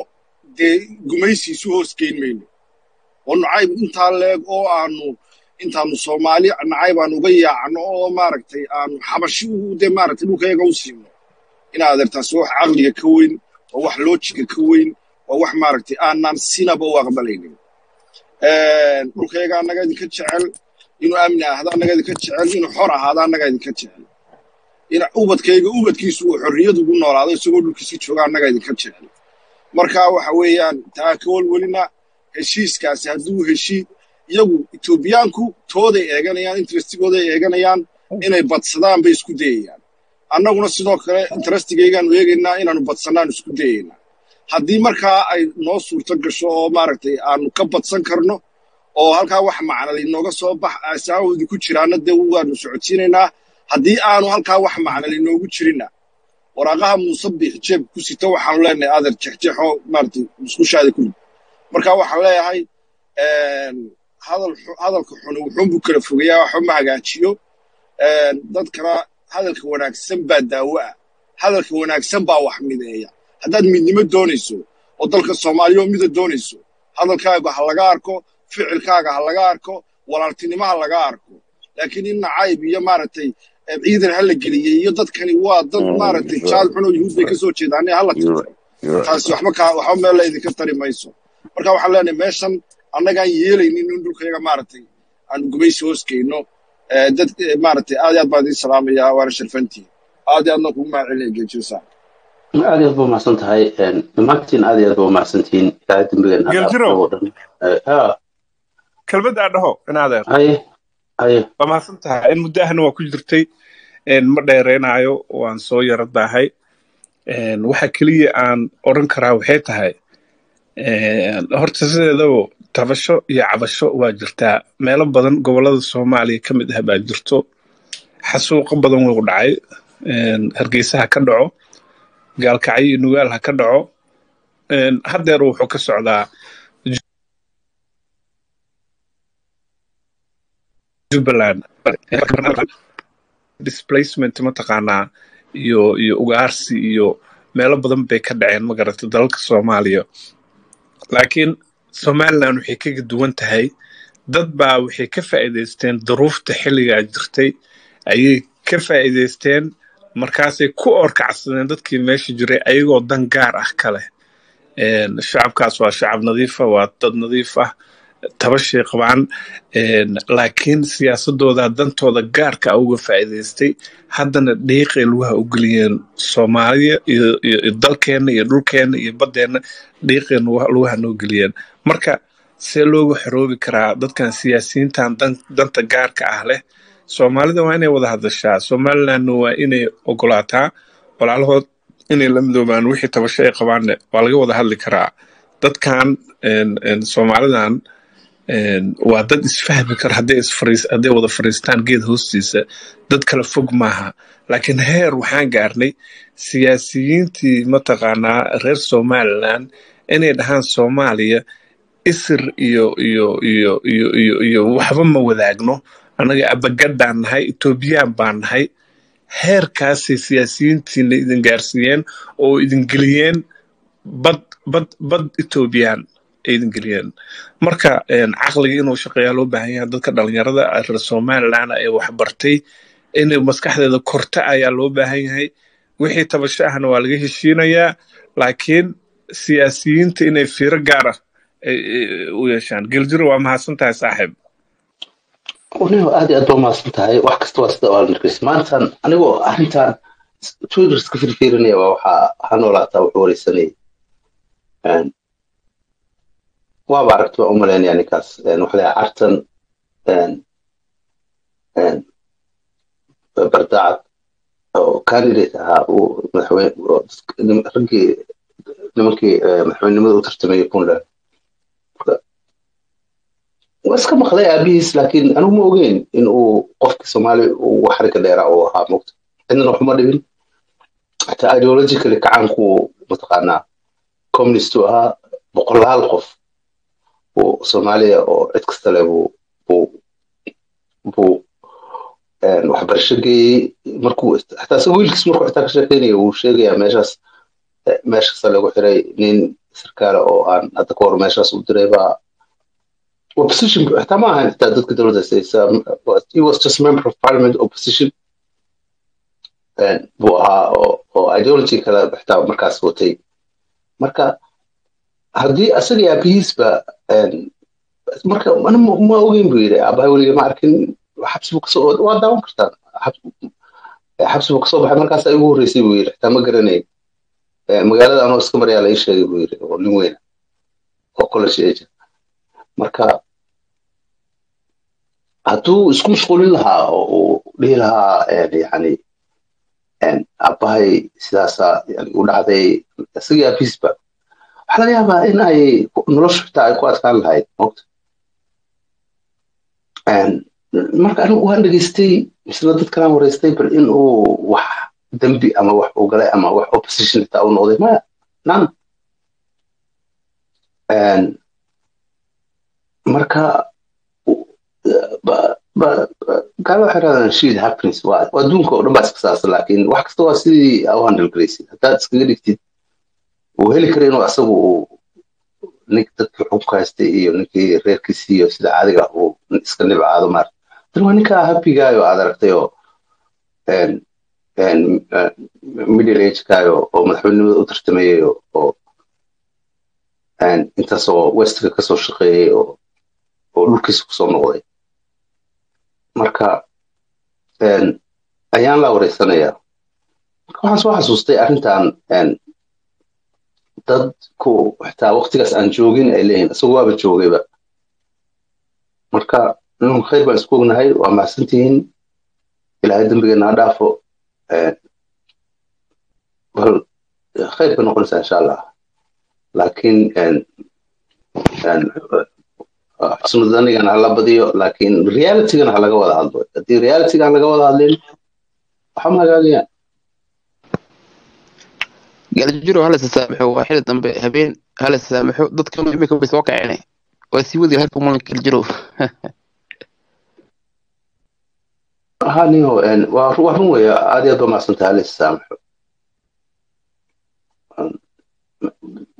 dee gumaysiisu hoos geyn mayno oo nacayb intaa leeg oo aanu intaanu soomaali nacayb aanu uga yaacno oo maaragtay aanu xabashi dee maaragtay dhulkayaga u siino inaad adeertaas wax caqliga ka weyn waa wax loojiga ka weyn waa wax maaragtay aanaan sinaba u aqbalaynin Een, dhulkayaga annaga idinka jecel inuu amni ahdo annaga idinka jecel inuu xor ahaado annaga idinka jecel. In ubadkayga ubadkiisu uu xorriyad ugu noolaado isagoo dhulkiisi jooga annaga idinka jecel marka waxa weeyaan taa ka walwelina heshiiskaasi hadduu heshii iyagu etoobiyaanku tooday eeganayaan interestigooday eeganayaan inay badsadaan bay isku dayayaan. Annaguna sidoo kale interestigaygaanu eegaynaa inaanu badsanaan isku dayaynaa haddii markaa ay noo suurto gasho oo maaragtay aanu ka badsan karno oo halkaa wax macnal inooga soo bax asaawo idinku jiraana dee waanu socodsiinaynaa. Haddii aanu halkaa wax macnal inoogu jirinna waraaqaha muuse biix jeeb ku sita waxaanu leenahay adeer jexjexoo maaragtay musqushaada ku rid marka waxaan leeyahay hadalka xuni wuxuunbuu kala fogeeyaa waxba ma hagaajiyo. Dadkana hadalka wanaagsan baa daawo ah. Hadalka wanaagsan baa wax mideeya. Haddaad midnimo doonayso oo dalka soomaaliya oo mida doonayso hadalkaaga ha laga arko ficilkaaga ha laga arko walaaltinimo ha laga arko. Laakiin in nacayb iyo maaragtay ciidan ha la geliyey iyo dadkani waa dad maaragtay jaal xun oo yuhuud bay ka soo jeedaan. Hala tirtiro taasi waxba kaa waxba meel la idinka tari mayso marka waxaan leenahay meeshan annagaan yeelaynin in dhulkayaga maaragtay aan gumaysi hoos geyno Eh, dad maaragtay aad iyo aad baan idiin salaamayaa waana sharfantihin aad iyo aadna kugu mahadcelinaya geejiyosaa aad iyo aad baa umahadsan tahay dhammaantiin aad iyo aad baa umahadsantihiin ilaahay dembigeena ha dhaafo geeljirow kelmaddaa dhaho in adeer waa mahadsan tahay in muddahana waa ku jirtay. Ma dheeraynayo waan soo yara daahay waxa keliya aan odhan karaa waxay tahay. Horta sideedaba tabasho iyo cabasho waa jirtaa. Meelo badan gobollada soomaaliya ka mid ah baa jirto. Xasuuqo badan wuu dhacay. Hargeysa ha ka dhaco. Gaalkacyo iyo nugaal ha ka dhaco. Haddeer wuxuu ka socdaa jubbaland displacement mataqaanaa iyo iyo ugaarsi iyo meelo badan bay ka dhaceen magarata dalalka soomaaliya. Laakiin somaliland waxay kaga duwan tahay. Dad baa waxay ka faa'iidaysteen duruufta xilligaa jirtay. Ayay ka faa'iidaysteen markaasay ku orkacsadeen dadkii meesha jiray ayagoo dan gaar ah ka leh. Shacabkaas waa shacab nadiifa waa dad nadiif ah tabashay qabaan laakiin siyaasadooda dantooda gaarka ah uga faa'iidaystay. Haddana dhiiqay lugaha u geliyeen soomaaliya iyo dalkeenna iyo dhulkeenna iyo baddeenna dhiiqay lugaha noo geliyeen. Marka see looga xoroobi karaa dadkan siyaasiyiintan dan- danta gaarka ah leh soomaalida waa inay wada hadashaa. Somalilandna waa inay ogolaataa walaalahood inay la midoobaan wixii tabasho ay qabaanne. Waa laga wada hadli karaa. Dadkan soomaalidan waa dad isfahmi kara hadday wada fariistaan geed hoostiisa dad kala fog maaha. Laakiin heer waxaan gaarnay siyaasiyiintii mataqaanaa reer somaliland inay dhahaan soomaaliya isir iyo iyo iyo iyo iyo iyo waxba ma wadaagno. Annaga abagadaan nahay etoobiyaan baan nahay. Heerkaasay siyaasiyiintiina idin gaarsiiyeen oo idin geliyeen bad bad bad etoobiyaan aydan geliyeen marka caqliga inuu shaqeeyaa loo baahan yahay dadka dhalinyarada reer somaliland ee wax bartay inay maskaxdeeda korta ayaa loo baahan yahay. Wixii tabasho ahna waa laga heshiinayaa laakiin siyaasiyiinta inay fiiro gaar ah ay- ay- u yeeshaan. Geljiro waa mahadsan tahay saaxiib waniba aad iyo aad baa mahadsan tahay wax kasta waa sida waa narkis maantan anigoo arrintan twitter firfiirinaya waa waxaa ha wuxuu wareysanayay waaba aragti baan u malaynaya ninkaas Een, waxa la yidhaha cartan bardacad oo candidate ahaa uu madaxweyne nimankii eh, madaxweynenimada u tartamayay puntland. Waa iska maqlay aabihiis laakiin anigu ma ogeyn in uu qofkii soomaali uu xariga dheera uu ahaa mogta cidnana waxuma dhibin. Xataa ideologically kacaanku mataqaanaa. Communist uu ahaa boqolaal qof soomaaliya oo cid kasta leh buu waxbarasho geeyey markuu xataa isaga wiilkiis markuu xitaa ka sheekeynaya wuu sheegayaa meeshaas eh, meeshaasa lagu xiray nin sarkaale oo aan hadda ka hor meeshaas u diray baa opposition xitaa ma ahayn xitaa dadka dowladda haysta he was just member of parliament opposition. Buu ahaa oo ideology kale xitaa markaas watay marka haddii asaga iyo aabihiisba marka ma ogeyn buu yidhi aabahay weliga ma arkin xabsi buu ka soo waa daawan kartaan Xab- xabsi buu ka soo baxay markaas igu horreysay buu yidhi xitaa ma garanay. Eh, magaalada anoo iska maryaa la ii sheegay buu yidhi oo nin weyn oo college age marka hadduu isku mashquulin lahaa oo uu dhihi lahaa een, aabbahay sidaasaa yani u dhacday isagii aabihiisba waxaa laga yaabaa in ay noloshu xitaa ay ku adkaan lahayd mogta Een, marka anigu waan dhegeystay misna dad kalaan wareystay bal in uu wax dembi ama wax uu galay ama wax opposition xitaa uu noqday maya nan marka gaalo waxay raadaan shit happens waa adduunka oo dhan baa iska saasa laakiin wax kasta waa sidii u handle garaysid haddaad iskaga dhigtid uu heli kara inuu asagu nink dadkii xukunka haystay iyo ninkii reerkiisii iyo sida caadiga uu iska nibcaado maar tan waa ninka happygaayo aad aragtay oo een een eh, middle agekaayo oo madaxweynenimada u tartamayay oo oo een intaas oo westiga ka soo shaqeeyey oo oo dhulkiisa ku soo noqday marka ayaan la wareysanayaa marka waxaan soo xasuustay arrintan dadku xitaa waqtigaas aan joogin ay leeyihiin isagoo waaba joogayba. Marka inuu khayr baan isku ognahay waa mahadsantihiin. Ilaahay dembigeena ha dhaafo een, bal khayr bay noqonaysaa insha allah. Laakiin een, een, xusnudanigan hala badiyo laakiin realitygan ha laga wada hadlo. Haddii realitygan laga wada hadlin waxa ma hagaagayaan galjiro hala sasaamaxo waa xili dambe habeen hala sasaamaxo dadkanu imika way soo kaceen waa sii wadi halka mulan galjiro ha niyo een, waa ru- waa run weya aad aad ba mahadsantahay halis saamaxo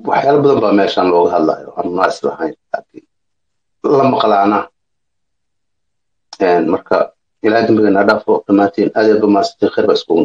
waxyaalo badan baa meeshan looga hadlayo aan naas lahayn laakiin la maqlaana marka ilaahay dembigeena ha dhaafo dhammaantiin aad aad ba khayr baa iskugu